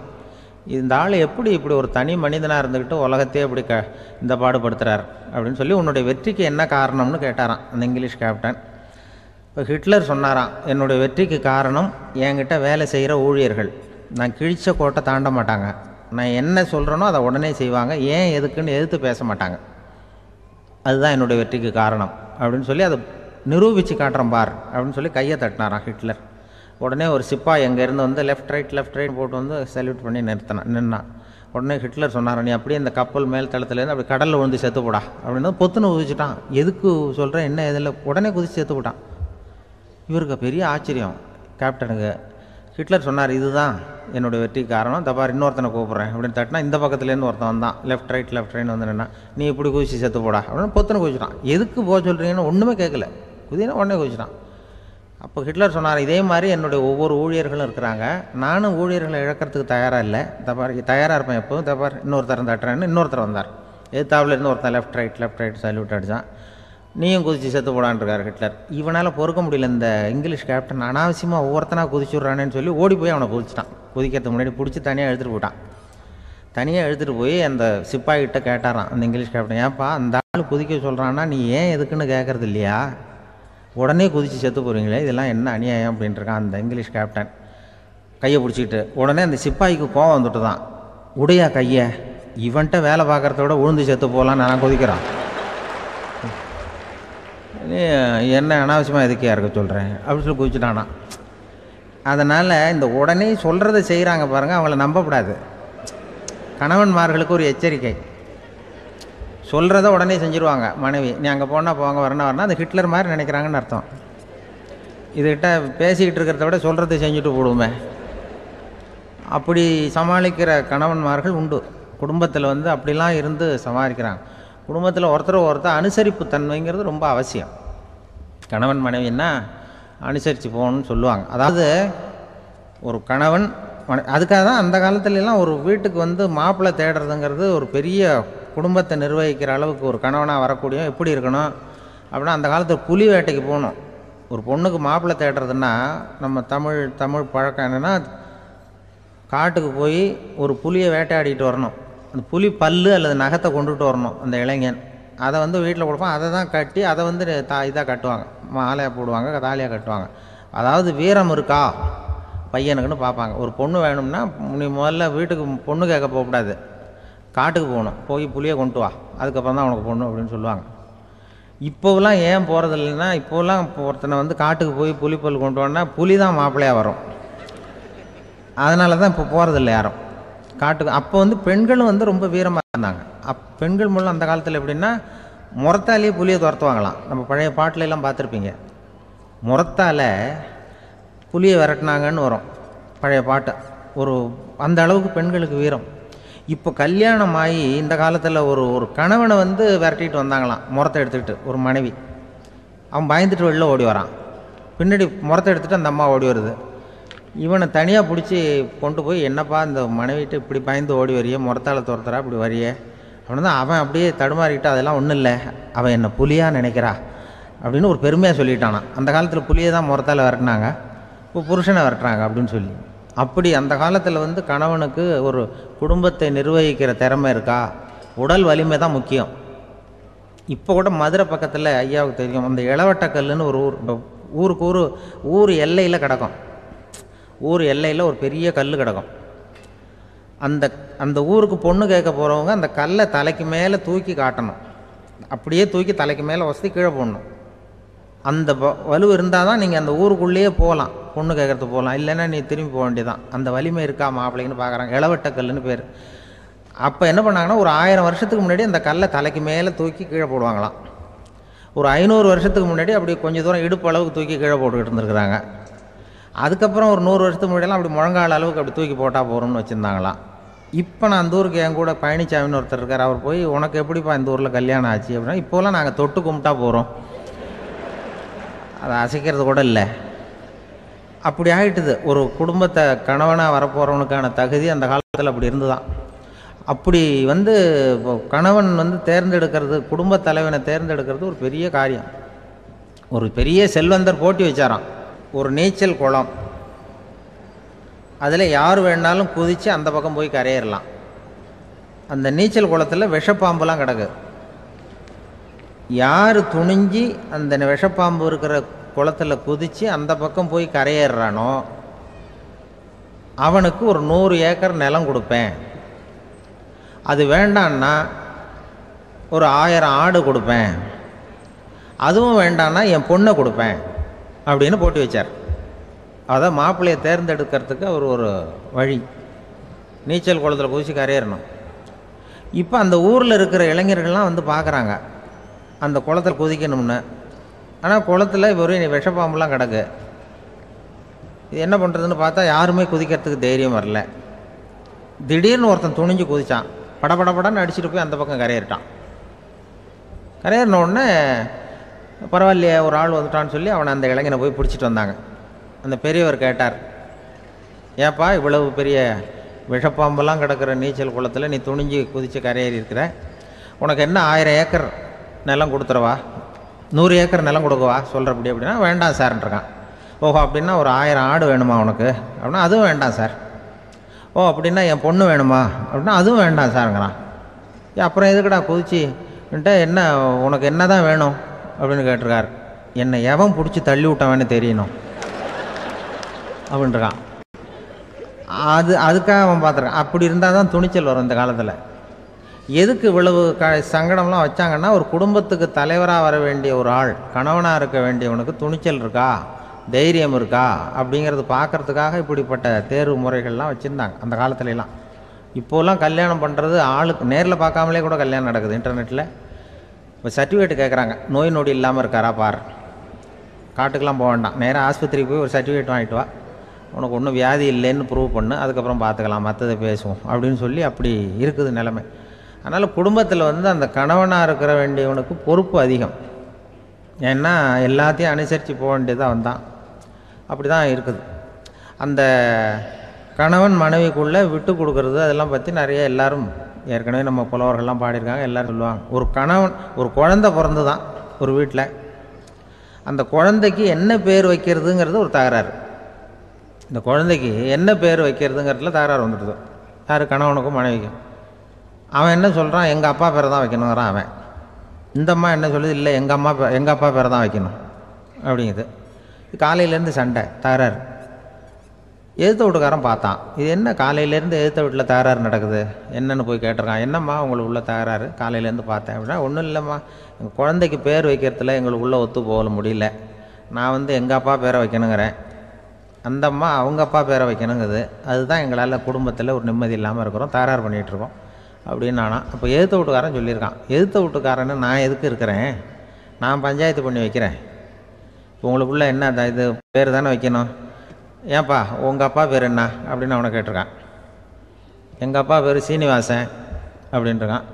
இந்த ஆள் எப்படி இப்படி ஒரு தனி மனிதனாக இருந்துக்கிட்டு உலகத்தையே இப்படி க இந்த பாடுபடுத்துகிறார் அப்படின்னு சொல்லி உன்னுடைய வெற்றிக்கு என்ன காரணம்னு கேட்டாராம் அந்த இங்கிலீஷ் கேப்டன். இப்போ ஹிட்லர் சொன்னாராம் என்னுடைய வெற்றிக்கு காரணம் என்கிட்ட வேலை செய்கிற ஊழியர்கள். நான் கிழிச்ச கோட்டை தாண்ட மாட்டாங்க. நான் என்ன சொல்கிறேனோ அதை உடனே செய்வாங்க. ஏன் எதுக்குன்னு எதிர்த்து பேச மாட்டாங்க. அதுதான் என்னுடைய வெற்றிக்கு காரணம். அப்படின்னு சொல்லி அதை நிரூபித்து காட்டுறேன் பார் அப்படின்னு சொல்லி கையை தட்டினாராம் ஹிட்லர். உடனே ஒரு சிப்பா எங்கேருந்து வந்து லெஃப்ட் ரைட் லெஃப்ட் ரைட் போட்டு வந்து சல்யூட் பண்ணி நிறுத்தினான் நின்னான். உடனே ஹிட்லர் சொன்னார் நீ அப்படியே இந்த கப்பல் மேல் தளத்துலேருந்து அப்படி கடலில் விழுந்து செத்து போடா. அப்படின்னு பொத்துன்னு குதிச்சுட்டான். எதுக்கு சொல்கிறேன் என்ன இதில் உடனே குதிச்சு செத்து போட்டான். இவருக்கு பெரிய ஆச்சரியம். கேப்டனுக்கு ஹிட்லர் சொன்னார் இதுதான் என்னுடைய வெற்றி காரணம். தப்பார் இன்னொருத்தனை கூப்பிட்றேன். அப்படின்னு தட்டினா இந்த பக்கத்துலேருந்து ஒருத்தன் வந்தான். லெஃப்ட் ரைட் லெஃப்ட் ரைட் வந்து நின்னா நீ இப்படி குதிச்சு செத்து போடா. அப்படின்னு பொத்தனை குதிச்சிட்டான். எதுக்கு போக சொல்கிறீங்கன்னு ஒன்றுமே கேட்கல. குதினா உடனே குதிச்சிட்டான். அப்போ ஹிட்லர் சொன்னார் இதே மாதிரி என்னுடைய ஒவ்வொரு ஊழியர்களும் இருக்கிறாங்க. நானும் ஊழியர்களை இழக்கிறதுக்கு தயாராக இல்லை. தப்பார் தயாராக இருப்பேன் எப்போதும். தப்பார் இன்னொருத்தரம் தட்டுறேன்னு இன்னொருத்தர் வந்தார். எதிர்த்தாவில் இருந்து ஒருத்தன் left right left right salute அடித்தான் நீயும் குதிச்சு செத்து போடான்ருக்கார் ஹிட்லர். இவனால் பொறுக்க முடியல இந்த இங்கிலீஷ் கேப்டன் அனாவசியமாக ஒவ்வொருத்தனாக குதிச்சுட்றானேன்னு சொல்லி ஓடி போய் அவனை குதிச்சிட்டான். குதிக்கிறதுக்கு முன்னாடி பிடிச்சி தனியாக எடுத்துகிட்டு போயிட்டான். தனியாக எடுத்துகிட்டு போய் அந்த சிப்பாய்கிட்ட கேட்டாரான் அந்த இங்கிலீஷ் கேப்டன் ஏன்ப்பா அந்த ஆள் குதிக்க சொல்கிறான்னா நீ ஏன் எதுக்குன்னு கேட்குறது இல்லையா? உடனே குதிச்சு செத்து போகிறீங்களே இதெல்லாம் என்ன அநியாயம்? அப்படின்ட்டு இருக்கான் அந்த இங்கிலீஷ் கேப்டன் கையை பிடிச்சிக்கிட்டு உடனே அந்த சிப்பாய்க்கு கோவம் வந்துட்டு தான் உடையா கையை இவன்ட்ட வேலை பார்க்குறத விட உழுந்து செத்து போகலான்னு நான் குதிக்கிறான். நீ என்ன அனாவசியமாக எதுக்கே இருக்க சொல்கிறேன் அப்படின்னு சொல்லி குதிச்சுட்டானா. அதனால் இந்த உடனே சொல்கிறத செய்கிறாங்க பாருங்கள் அவங்கள நம்பக்கூடாது கணவன்மார்களுக்கு ஒரு எச்சரிக்கை. சொல்கிறத உடனே செஞ்சுருவாங்க மனைவி. நீ அங்கே போனால் போங்க வரணும் வரணும் அது ஹிட்லர் மாதிரி நினைக்கிறாங்கன்னு அர்த்தம். இதுகிட்ட பேசிக்கிட்டு இருக்கிறத விட சொல்கிறத செஞ்சுட்டு போடுவோமே. அப்படி சமாளிக்கிற கணவன்மார்கள் உண்டு. குடும்பத்தில் வந்து அப்படிலாம் இருந்து சமாளிக்கிறாங்க. குடும்பத்தில் ஒருத்தர் ஒருத்தர் அனுசரிப்பு தன்மைங்கிறது ரொம்ப அவசியம். கணவன் மனைவின்னா அனுசரித்து போகணும்னு சொல்லுவாங்க. அதாவது ஒரு கணவன் மனை அதுக்காக தான் அந்த காலத்துலலாம் ஒரு வீட்டுக்கு வந்து மாப்பிள்ளை தேடுறதுங்கிறது ஒரு பெரிய குடும்பத்தை நிர்வகிக்கிற அளவுக்கு ஒரு கணவனாக வரக்கூடிய எப்படி இருக்கணும்? அப்படின்னா அந்த காலத்தில் புலி வேட்டைக்கு போகணும். ஒரு பொண்ணுக்கு மாப்பிள்ளை தேடுறதுன்னா நம்ம தமிழ் தமிழ் பழக்கம் என்னென்னா காட்டுக்கு போய் ஒரு புலியை வேட்டையாடிட்டு வரணும். அந்த புலி பல்லு அல்லது நகத்தை கொண்டுட்டு வரணும் அந்த இளைஞன். அதை வந்து வீட்டில் கொடுப்பான். அதை தான் கட்டி அதை வந்து தா இதாக கட்டுவாங்க. மாலையாக போடுவாங்க தாலியாக கட்டுவாங்க. அதாவது வீரம் இருக்கா? பையனுக்குன்னு பார்ப்பாங்க. ஒரு பொண்ணு வேணும்னா நீ முதல்ல வீட்டுக்கு பொண்ணு கேட்க போகக்கூடாது. காட்டுக்கு போகணும். போய் புளியை கொண்டு வா. அதுக்கப்புறம் தான் உனக்கு பொண்ணு அப்படின்னு சொல்லுவாங்க. இப்போவெல்லாம் ஏன் போகிறது இல்லைன்னா இப்போவெல்லாம் இப்போ ஒருத்தனை வந்து காட்டுக்கு போய் புலிப்பல் கொண்டு வரனா புலி தான் மாப்பிள்ளையாக வரும். அதனால தான் இப்போ போகிறதில்ல யாரும். காட்டுக்கு அப்போ வந்து பெண்களும் வந்து ரொம்ப வீரமாக இருந்தாங்க. அப் பெண்கள் மூலம் அந்த காலத்தில் எப்படின்னா முறத்தாலேயே புலியை துரத்துவாங்களாம். நம்ம பழைய பாட்டிலெல்லாம் பார்த்துருப்பீங்க. முறத்தால் புலியை விரட்டினாங்கன்னு வரும். பழைய பாட்டு. ஒரு அந்த அளவுக்கு பெண்களுக்கு வீரம். இப்போ கல்யாணம் ஆகி இந்த காலத்தில் ஒரு ஒரு கணவனை வந்து விரட்டிட்டு வந்தாங்களாம். முறத்தை எடுத்துக்கிட்டு ஒரு மனைவி. அவன் பயந்துட்டு வெளில ஓடி வரான். பின்னாடி முறத்தை எடுத்துகிட்டு அந்த அம்மா ஓடி வருது. இவனை தனியாக பிடிச்சி கொண்டு போய் என்னப்பா இந்த மனைவிட்டு இப்படி பயந்து ஓடி வரிய முறத்தால் துரத்துறா இப்படி வரியே? அப்படின்னா அவன் அப்படியே தடுமாறிக்கிட்டு அதெல்லாம் ஒன்றும் இல்லை. அவன் என்னை புலியாக நினைக்கிறா? அப்படின்னு ஒரு பெருமையாக சொல்லிட்டானான் அந்த காலத்தில் புலியை தான் முறத்தால் விரட்டினாங்க. இப்போ புருஷனை விரட்டுறாங்க அப்படின்னு சொல்லி. அப்படி அந்த காலத்தில் வந்து கணவனுக்கு ஒரு குடும்பத்தை நிர்வகிக்கிற திறமை இருக்கா? உடல் வலிமை தான் முக்கியம். இப்போ கூட மதுரை பக்கத்தில் ஐயாவுக்கு தெரியும். அந்த இளவட்டக்கல்லுன்னு ஒரு ஊர். ஊருக்கு ஊர் ஊர் எல்லையில் கிடக்கும். ஊர் எல்லையில் ஒரு பெரிய கல் கிடக்கும். அந்த அந்த ஊருக்கு பொண்ணு கேட்க போகிறவங்க அந்த கல்லை தலைக்கு மேலே தூக்கி காட்டணும். அப்படியே தூக்கி தலைக்கு மேலே வசதி கீழே போடணும். அந்த வ- வலு இருந்தால் தான் நீங்கள் அந்த ஊருக்குள்ளேயே போகலாம். பொண்ணு கேட்கறதுக்கு போகலாம். இல்லைன்னா நீ திரும்பி போக வேண்டியதான் அந்த வலிமை இருக்கா மாப்பிள்ளைன்னு பார்க்குறாங்க. இளவட்டக்கல்லுன்னு பேர். அப்போ என்ன பண்ணாங்கன்னா ஒரு ஆயிரம் வருஷத்துக்கு முன்னாடி அந்த கல்லை தலைக்கு மேலே தூக்கி கீழே போடுவாங்களாம். ஒரு ஐநூறு வருஷத்துக்கு முன்னாடி அப்படி கொஞ்சம் தூரம் இடுப்பு அளவுக்கு தூக்கி கீழே போட்டுக்கிட்டு இருந்துருக்குறாங்க. அதுக்கப்புறம் ஒரு நூறு வருஷத்துக்கு முன்னாடியெல்லாம் அப்படி முழங்கால் அளவுக்கு அப்படி தூக்கி போட்டால் போகிறோம்னு வச்சுருந்தாங்களாம். இப்போ நான் அந்த ஊருக்கு என் கூட பழனிசாமின்னு ஒருத்தர் இருக்கார். அவர் போய் உனக்கு எப்படிப்பா இந்த ஊரில் கல்யாணம் ஆச்சு? அப்படின்னா இப்போலாம் நாங்கள் தொட்டு கும்பிட்டா போகிறோம் அதை அசைக்கிறது கூட இல்லை. அப்படி ஆகிட்டுது ஒரு குடும்பத்தை கணவனாக வரப்போகிறவனுக்கான தகுதி அந்த காலத்தில் அப்படி இருந்துதான். அப்படி வந்து இப்போ கணவன் வந்து தேர்ந்தெடுக்கிறது குடும்ப தலைவனை தேர்ந்தெடுக்கிறது ஒரு பெரிய காரியம். ஒரு பெரிய செல்வந்தர் போட்டி வச்சாராம். ஒரு நீச்சல் குளம். அதில் யார் வேணாலும் குதித்து அந்த பக்கம் போய் கரையேறலாம். அந்த நீச்சல் குளத்தில் விஷப்பாம்புலாம் கிடக்கு. யார் துணிஞ்சு அந்த விஷப்பாம்பு இருக்கிற குளத்தில் குதித்து அந்த பக்கம் போய் கரையேறானோ அவனுக்கு ஒரு நூறு ஏக்கர் நிலம் கொடுப்பேன். அது வேண்டான்னா ஒரு ஆயிரம் ஆடு கொடுப்பேன். அதுவும் வேண்டான்னா என் பொண்ணை கொடுப்பேன். அப்படின்னு போட்டி வச்சார். அதான் மாப்பிள்ளையை தேர்ந்தெடுக்கிறதுக்கு அவர் ஒரு வழி. நீச்சல் குளத்தில் குதிச்சு கரையேறணும். இப்போ அந்த ஊரில் இருக்கிற இளைஞர்கள்லாம் வந்து பார்க்குறாங்க அந்த குளத்தில் குதிக்கணும்னு. ஆனால் குளத்தில் இவர் விஷப்பாம்புலாம் கிடக்கு. இது என்ன பண்ணுறதுன்னு பார்த்தா யாருமே குதிக்கிறதுக்கு தைரியம் வரல. திடீர்னு ஒருத்தன் துணிஞ்சு குதித்தான் படபடபடன்னு அடிச்சுட்டு போய் அந்த பக்கம் கரையேறிட்டான். கரையேறின உடனே பரவாயில்லையே ஒரு ஆள் வந்துட்டான்னு சொல்லி அவனை அந்த இளைஞனை போய் பிடிச்சிட்டு வந்தாங்க. அந்த பெரியவர் கேட்டார் ஏப்பா இவ்வளவு பெரிய விஷப்பாம்பெல்லாம் கிடக்கிற நீச்சல் குளத்தில் நீ துணிஞ்சு குதித்து கரையேறி இருக்கிற? உனக்கு என்ன ஆயிரம் ஏக்கர் நிலம் கொடுத்துறவா நூறு ஏக்கர் நிலம் கொடுக்கவா? சொல்கிறப்படி அப்படின்னா வேண்டாம் சார்ன்றிருக்கான் ஓஹோ அப்படின்னா ஒரு ஆயிரம் ஆடு வேணுமா உனக்கு? அப்படின்னா அதுவும் வேண்டாம் சார். ஓ அப்படின்னா என் பொண்ணு வேணுமா? அப்படின்னா அதுவும் வேண்டாம் சாருங்கிறான் அப்புறம் எதுக்குடா குதிச்சுன்ட்டு என்ன உனக்கு என்ன தான் வேணும்? அப்படின்னு கேட்டிருக்கார். என்னை எவன் பிடிச்சி தள்ளி விட்டவன்னு தெரியணும். அப்படின்றான். அது அதுக்காக அவன் பார்த்துருக்கான் அப்படி இருந்தால் தான் துணிச்சல் வரும் இந்த காலத்தில். எதுக்கு இவ்வளவு க சங்கடம்லாம் வச்சாங்கன்னா ஒரு குடும்பத்துக்கு தலைவராக வர வேண்டிய ஒரு ஆள் கணவனாக இருக்க வேண்டியவனுக்கு துணிச்சல் இருக்கா? தைரியம் இருக்கா? அப்படிங்கிறது பார்க்கறதுக்காக இப்படிப்பட்ட தேர்வு முறைகள்லாம் வச்சுருந்தாங்க அந்த காலத்துலலாம். இப்போலாம் கல்யாணம் பண்ணுறது ஆளுக்கு நேரில் பார்க்காமலே கூட கல்யாணம் நடக்குது இன்டர்நெட்டில் இப்போ சர்டிஃபிகேட் கேட்குறாங்க நோய் நொடி இல்லாமல் இருக்காரா பார். காட்டுக்கெலாம் போக வேண்டாம். நேராக ஆஸ்பத்திரிக்கு போய் ஒரு சர்டிஃபிகேட் வாங்கிட்டு வா. உனக்கு ஒன்றும் வியாதி இல்லைன்னு ப்ரூவ் பண்ணு. அதுக்கப்புறம் பார்த்துக்கலாம் மற்றதை பேசுவோம். அப்படின்னு சொல்லி அப்படி இருக்குது நிலைமை. அதனால் குடும்பத்தில் வந்து அந்த கணவனாக இருக்கிற வேண்டியவனுக்கு பொறுப்பு அதிகம். ஏன்னா எல்லாத்தையும் அனுசரித்து போக வேண்டியதாக வந்தான் அப்படி தான் இருக்குது. அந்த கணவன் மனைவிக்குள்ளே விட்டு கொடுக்குறது அதெல்லாம் பற்றி நிறைய எல்லாரும் ஏற்கனவே நம்ம புலவர்கள்லாம் பாடியிருக்காங்க எல்லோரும் சொல்லுவாங்க ஒரு கணவன் ஒரு குழந்தை பிறந்து தான் ஒரு வீட்டில் அந்த குழந்தைக்கு என்ன பேர் வைக்கிறதுங்கிறது ஒரு தகராறு. இந்த குழந்தைக்கு என்ன பேர் வைக்கிறதுங்கிறதுல தகராறு வந்துடுது. யார்? கணவனுக்கும் மனைவிக்கும். அவன் என்ன சொல்கிறான் எங்கள் அப்பா பேரை தான் வைக்கணுங்கிறான் அவன். இந்த அம்மா என்ன சொல்லுது? இல்லை எங்கள் அம்மா எங்கள் அப்பா பேரை தான் வைக்கணும். அப்படிங்குது. காலையிலேருந்து சண்டை தகராறு. எதிர்த்த வீட்டுக்காரன் பார்த்தான். இது என்ன காலையிலேருந்து எதிர்த்த வீட்டில் தகராறு நடக்குது? என்னென்னு போய் கேட்டிருக்கான். என்னம்மா உங்களுக்கு உள்ள தகராறு? காலையிலேருந்து பார்த்தேன் அப்படின்னா ஒன்றும் இல்லைம்மா. எங்கள் குழந்தைக்கு பேர் வைக்கிறதுல எங்களுக்கு உள்ளே ஒத்து போக முடியல. நான் வந்து எங்கள் அப்பா பேரை வைக்கணுங்கிறேன். அந்த அம்மா அவங்க அப்பா பேரை வைக்கணுங்குது. அதுதான் எங்களால் குடும்பத்தில் ஒரு நிம்மதி இல்லாமல் இருக்கிறோம் தகராறு பண்ணிகிட்ருக்கோம் அப்படின்னு நானா. அப்போ எதிர்த்த வீட்டுக்காரன் சொல்லியிருக்கான். எதிர்த்த வீட்டுக்காரன்னு நான் எதுக்கு இருக்கிறேன்? நான் பஞ்சாயத்து பண்ணி வைக்கிறேன். இப்போ உங்களுக்குள்ள என்ன இது பேர் தானே வைக்கணும்? ஏன்பா உங்கள் அப்பா பேர் என்ன? அப்படின்னு அவனை கேட்டிருக்கான். எங்கள் அப்பா பேர் சீனிவாசன் அப்படின்ட்டுருக்கான்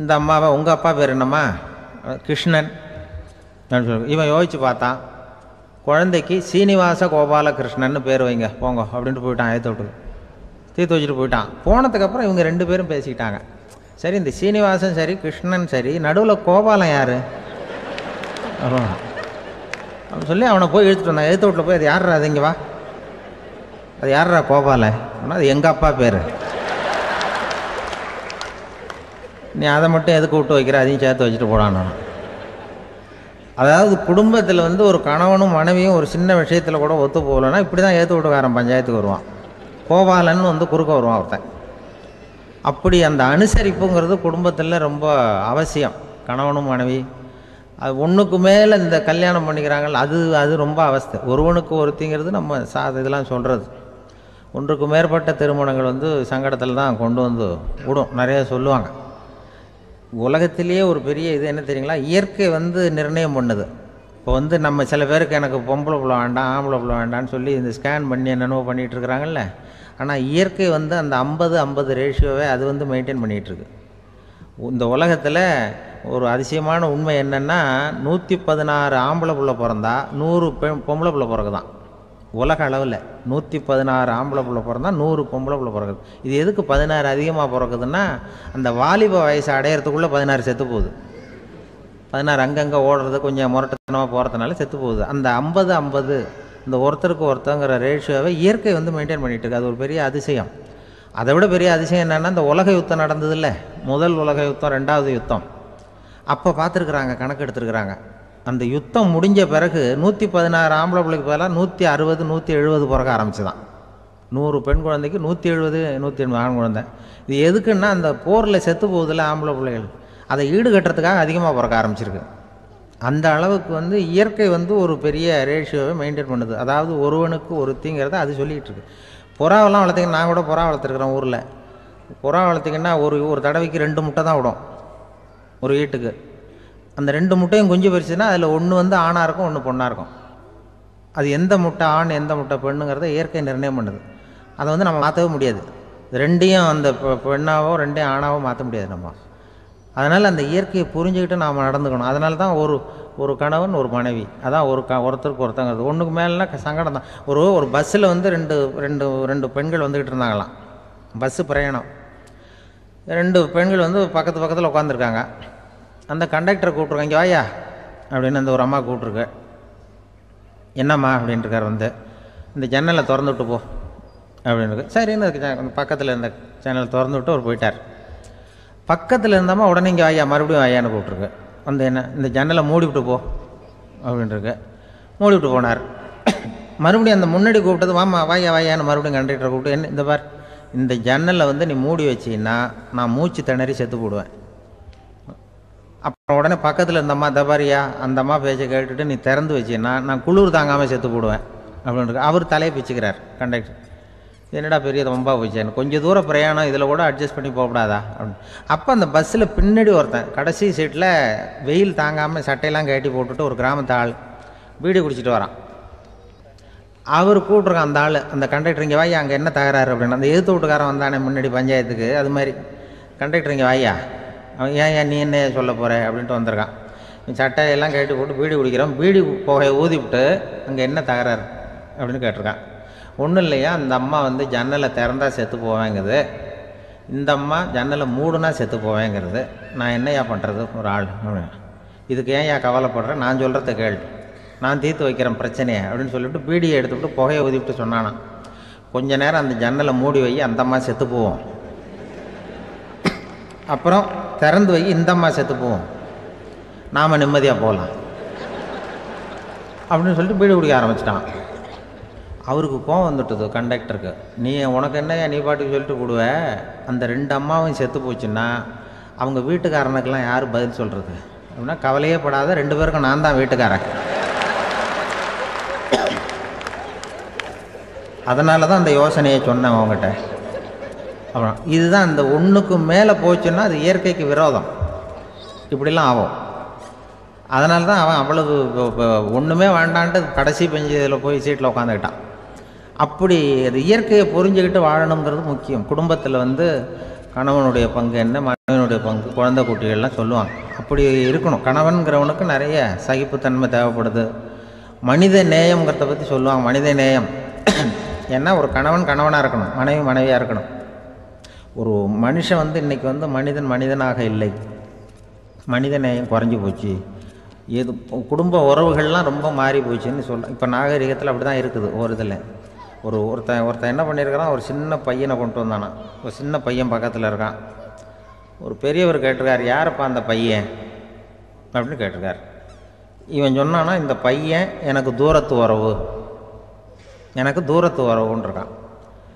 இந்த அம்மாவை உங்கள் அப்பா பேர் என்னம்மா? கிருஷ்ணன் அப்படின்னு சொல்லி இவன் யோசிச்சு பார்த்தான். குழந்தைக்கு சீனிவாச கோபாலகிருஷ்ணன்னு பேர் வைங்க போங்க அப்படின்ட்டு போயிட்டான் ஏற்ற விட்டு தீர்த்து வச்சுட்டு போயிட்டான். போனதுக்கப்புறம் இவங்க ரெண்டு பேரும் பேசிக்கிட்டாங்க. சரி இந்த சீனிவாசன் சரி கிருஷ்ணன் சரி நடுவில் கோபாலன் யார்? அப்படின்னு சொல்லி அவனை போய் இழுத்துட்டு வந்தான். எழுத்து வீட்டில் போய் அது யார் அது இங்கே வா. அது யாரா கோபால? ஆனால் அது எங்கள் அப்பா பேர். நீ அதை மட்டும் எதுக்கு விட்டு வைக்கிற? அதையும் சேர்த்து வச்சுட்டு போடான் நான் அதாவது குடும்பத்தில் வந்து ஒரு கணவனும் மனைவியும் ஒரு சின்ன விஷயத்தில் கூட ஒத்து போகலன்னா இப்படி தான் ஏற்று விட்டுக்காரன் பஞ்சாயத்துக்கு வருவான். கோபாலன் வந்து குறுக்க வருவான் ஒருத்தன். அப்படி அந்த அனுசரிப்புங்கிறது குடும்பத்தில் ரொம்ப அவசியம். கணவனும் மனைவி. அது ஒன்றுக்கு மேலே இந்த கல்யாணம் பண்ணிக்கிறாங்கள அது அது ரொம்ப அவஸ்தை. ஒருவனுக்கு ஒருத்திங்கிறது நம்ம சா இதெல்லாம் சொல்கிறது ஒன்றுக்கு மேற்பட்ட திருமணங்கள் வந்து சங்கடத்தில் தான் கொண்டு வந்து விடும். நிறைய சொல்லுவாங்க. உலகத்திலேயே ஒரு பெரிய இது என்ன தெரியுங்களா? இயற்கை வந்து நிர்ணயம் பண்ணுது. இப்போ வந்து நம்ம சில பேருக்கு எனக்கு பொம்பளை பிள்ளை வேண்டாம் ஆம்பளை பிள்ளை வேண்டாம்னு சொல்லி இந்த ஸ்கேன் பண்ணி என்னென்னவோ பண்ணிகிட்டு இருக்கிறாங்கல்ல. ஆனால் இயற்கை வந்து அந்த ஐம்பது ஐம்பது ரேஷியோவை அது வந்து மெயின்டைன் பண்ணிகிட்ருக்கு இந்த உலகத்தில் ஒரு அதிசயமான உண்மை என்னென்னா நூற்றி பதினாறு ஆம்பளை பிள்ளை பிறந்தா நூறு பெண் பொம்பளை பிள்ளை பிறகுதான். உலக அளவில் நூற்றி பதினாறு ஆம்பளை பிள்ளை பிறந்தா நூறு பொம்பளை பிள்ளை பிறக்குது. இது எதுக்கு பதினாறு அதிகமாக பிறக்குதுன்னா அந்த வாலிப வயசு அடையிறதுக்குள்ளே பதினாறு செத்து போகுது. பதினாறு அங்கங்கே ஓடுறது கொஞ்சம் முரட்டத்தனமாக போகிறதுனால செத்து போகுது. அந்த ஐம்பது ஐம்பது இந்த ஒருத்தருக்கு ஒருத்தங்கிற ரேஷியோவை இயற்கை வந்து மெயின்டைன் பண்ணிகிட்டு இருக்கு. அது ஒரு பெரிய அதிசயம். அதை விட பெரிய அதிசயம் என்னென்னா இந்த உலக யுத்தம் நடந்ததில்ல. முதல் உலக யுத்தம் ரெண்டாவது யுத்தம். அப்போ பார்த்துருக்குறாங்க கணக்கு எடுத்துருக்குறாங்க அந்த யுத்தம் முடிஞ்ச பிறகு நூற்றி பதினாறு ஆம்பளை பிள்ளைக்கு பதிலாக நூற்றி அறுபது நூற்றி எழுபது பிறக்க ஆரம்பிச்சுதான். நூறு பெண் குழந்தைக்கு நூற்றி எழுபது நூற்றி எண்பது ஆண் குழந்தை. இது எதுக்குன்னா அந்த போரில் செத்து போகுதில்ல ஆம்பளை பிள்ளைகள். அதை ஈடுகட்டுறதுக்காக அதிகமாக பிறக்க ஆரம்பிச்சிருக்கு. அந்த அளவுக்கு வந்து இயற்கை வந்து ஒரு பெரிய ரேஷியோவை மெயின்டைன் பண்ணுது. அதாவது ஒருவனுக்கு ஒருத்திங்கிறத அது சொல்லிகிட்டு இருக்கு. புறாவெல்லாம் வளர்த்திங்கன்னா நான் கூட புறா வளர்த்துருக்குறேன் ஊரில். புறா வளர்த்திங்கன்னா ஒரு ஒரு தடவைக்கு ரெண்டு முட்டை தான் விடும். ஒரு வீட்டுக்கு. அந்த ரெண்டு முட்டையும் குஞ்சு பறிச்சுன்னா அதில் ஒன்று வந்து ஆணாக இருக்கும் ஒன்று பொண்ணாக இருக்கும். அது எந்த முட்டை ஆண் எந்த முட்டை பெண்ணுங்கிறத இயற்கை நிர்ணயம் பண்ணுது. அதை வந்து நம்ம மாற்றவே முடியாது. ரெண்டையும் அந்த பெண்ணாகவோ பெண்ணாவோ ரெண்டையும் ஆணாவோ மாற்ற முடியாது நம்ம. அதனால் அந்த இயற்கையை புரிஞ்சுக்கிட்டு நாம் நடந்துக்கணும். அதனால தான் ஒரு ஒரு கணவன் ஒரு மனைவி. அதான் ஒரு க ஒருத்தருக்கு ஒருத்தங்கிறது. ஒன்றுக்கு மேலேனா சங்கடம் தான். ஒரு ஒரு பஸ்ஸில் வந்து ரெண்டு ரெண்டு ரெண்டு பெண்கள் வந்துக்கிட்டு இருந்தாங்களாம். பஸ்ஸு பிரயாணம். ரெண்டு பெண்கள் வந்து பக்கத்து பக்கத்தில் உட்காந்துருக்காங்க அந்த கண்டக்டரை கூப்பிட்ருக்கேன் இங்கே வாயா அப்படின்னு அந்த ஒரு அம்மா கூப்பிட்ருக்கு என்னம்மா அப்படின்ட்டுருக்கார் வந்து. இந்த ஜன்னலை திறந்து விட்டு போ அப்படின்னு சரின்னு அதுக்கு பக்கத்தில் இருந்த ஜன்னலை திறந்து விட்டு அவர் போயிட்டார். பக்கத்தில் இருந்தம்மா உடனே இங்கே வாயா மறுபடியும் வாயான்னு கூப்பிட்ருக்கு வந்து என்ன இந்த ஜன்னலை மூடி விட்டு போ அப்படின்ட்டுருக்கு மூடி விட்டு போனார். மறுபடியும் அந்த முன்னாடி கூப்பிட்டது வாமா வாயா வாயான்னு மறுபடியும் கண்டக்டரை கூப்பிட்டு என்ன இந்த பார் இந்த ஜன்னலை வந்து நீ மூடி வச்சின்னா நான் மூச்சு திணறி செத்து போடுவேன். உடனே பக்கத்தில் இருந்தம்மா தபாரியா அந்தம்மா பேச்சை கேட்டுட்டு நீ திறந்து வச்சின்னா நான் குளிர் தாங்காமல் செத்து போடுவேன். அப்படின்னு அவர் தலையை பிச்சுக்கிறார் கண்டக்டர் என்னடா பெரிய ரொம்ப போச்சேன் கொஞ்சம் தூரம் பிரயாணம் இதில் கூட அட்ஜஸ்ட் பண்ணி போகக்கூடாதா? அப்படின்னு. அப்போ அந்த பஸ்ஸில் பின்னாடி ஒருத்தன் கடைசி சீட்டில் வெயில் தாங்காமல் சட்டையெல்லாம் கட்டி போட்டுட்டு ஒரு கிராமத்து ஆள் வீடு குடிச்சிட்டு வரான். அவர் கூப்பிட்ருக்கான் அந்த ஆள் அந்த கண்டக்டர் இங்கே வாயா அங்கே என்ன தகராறு? அப்படின்னு. அந்த எதிர்த்து வீட்டுக்காரன் வந்தானே முன்னாடி பஞ்சாயத்துக்கு அது மாதிரி. கண்டக்டர் இங்கே வாயா அவன் ஏன் ஏன் நீ என்ன சொல்ல போகிற அப்படின்ட்டு வந்திருக்கான். நீ சட்டையெல்லாம் கட்டி போட்டு பீடி குடிக்கிறான் பீடி புகையை ஊதிவிட்டு அங்கே என்ன தகராறு அப்படின்னு கேட்டிருக்கான். ஒன்றும் இல்லையா அந்த அம்மா வந்து ஜன்னலை திறந்தா செத்து போவேங்குது. இந்த அம்மா ஜன்னலை மூடுனா செத்து போவேங்கிறது. நான் என்னையா பண்ணுறது ஒரு ஆள் இதுக்கு ஏன் ஏன் கவலைப்படுறேன் நான் சொல்கிறத கேள். நான் தீர்த்து வைக்கிறேன் பிரச்சனையை அப்படின்னு சொல்லிட்டு பீடியை எடுத்துவிட்டு புகையை ஊதிவிட்டு சொன்னானாம். கொஞ்ச நேரம் அந்த ஜன்னலை மூடி வை அந்த அம்மா செத்து போவோம். அப்புறம் திறந்து வை இந்த அம்மா செத்து போவோம் நாம் நிம்மதியாக போகலாம் அப்படின்னு சொல்லிட்டு பீடு குடிக்க ஆரம்பிச்சிட்டான். அவருக்கு கோவம் வந்துட்டுது கண்டக்டருக்கு நீ உனக்கு என்னய்யா நீ பாட்டுக்கு சொல்லிட்டு போடுவ? அந்த ரெண்டு அம்மாவும் செத்து போச்சுன்னா அவங்க வீட்டுக்காரனுக்கெல்லாம் யார் பதில் சொல்கிறது அப்படின்னா கவலையே படாத ரெண்டு பேருக்கும் நான் தான் வீட்டுக்காரன். அதனால தான் அந்த யோசனையை சொன்னேன் அவங்ககிட்ட அப்புறம் இதுதான் இந்த ஒன்றுக்கு மேலே போச்சுன்னா அது இயற்கைக்கு விரோதம். இப்படிலாம் ஆகும். அதனால தான் அவன் அவ்வளவு ஒன்றுமே வேண்டான்ட்டு கடைசி பெஞ்சு இதில் போய் சீட்டில் உட்காந்துக்கிட்டான் அப்படி அது இயற்கையை புரிஞ்சுக்கிட்டு வாழணுங்கிறது முக்கியம். குடும்பத்தில் வந்து கணவனுடைய பங்கு என்ன மனைவனுடைய பங்கு குழந்தை குட்டிகள்லாம் சொல்லுவாங்க. அப்படி இருக்கணும். கணவன்கிறவனுக்கு நிறைய சகிப்புத்தன்மை தேவைப்படுது. மனித நேயம்ங்கிறத பற்றி சொல்லுவாங்க. மனித நேயம். ஏன்னா ஒரு கணவன் கணவனாக இருக்கணும். மனைவி மனைவியாக இருக்கணும். ஒரு மனுஷன் வந்து இன்றைக்கி வந்து மனிதன் மனிதனாக இல்லை. மனித நேயம் குறைஞ்சி போச்சு. எது குடும்ப உறவுகள்லாம் ரொம்ப மாறி போச்சுன்னு சொல்கிறேன் இப்போ நாகரிகத்தில் அப்படி தான் இருக்குது ஒரு இதில். ஒரு ஒருத்தன் ஒருத்தன் என்ன பண்ணியிருக்கிறான் ஒரு சின்ன பையனை கொண்டு வந்தானா. ஒரு சின்ன பையன் பக்கத்தில் இருக்கான். ஒரு பெரியவர் கேட்டிருக்கார் யாரப்பா அந்த பையன்? அப்படின்னு கேட்டிருக்கார். இவன் சொன்னான்னா இந்த பையன் எனக்கு தூரத்து உறவு. எனக்கு தூரத்து உறவுன்னு இருக்கான்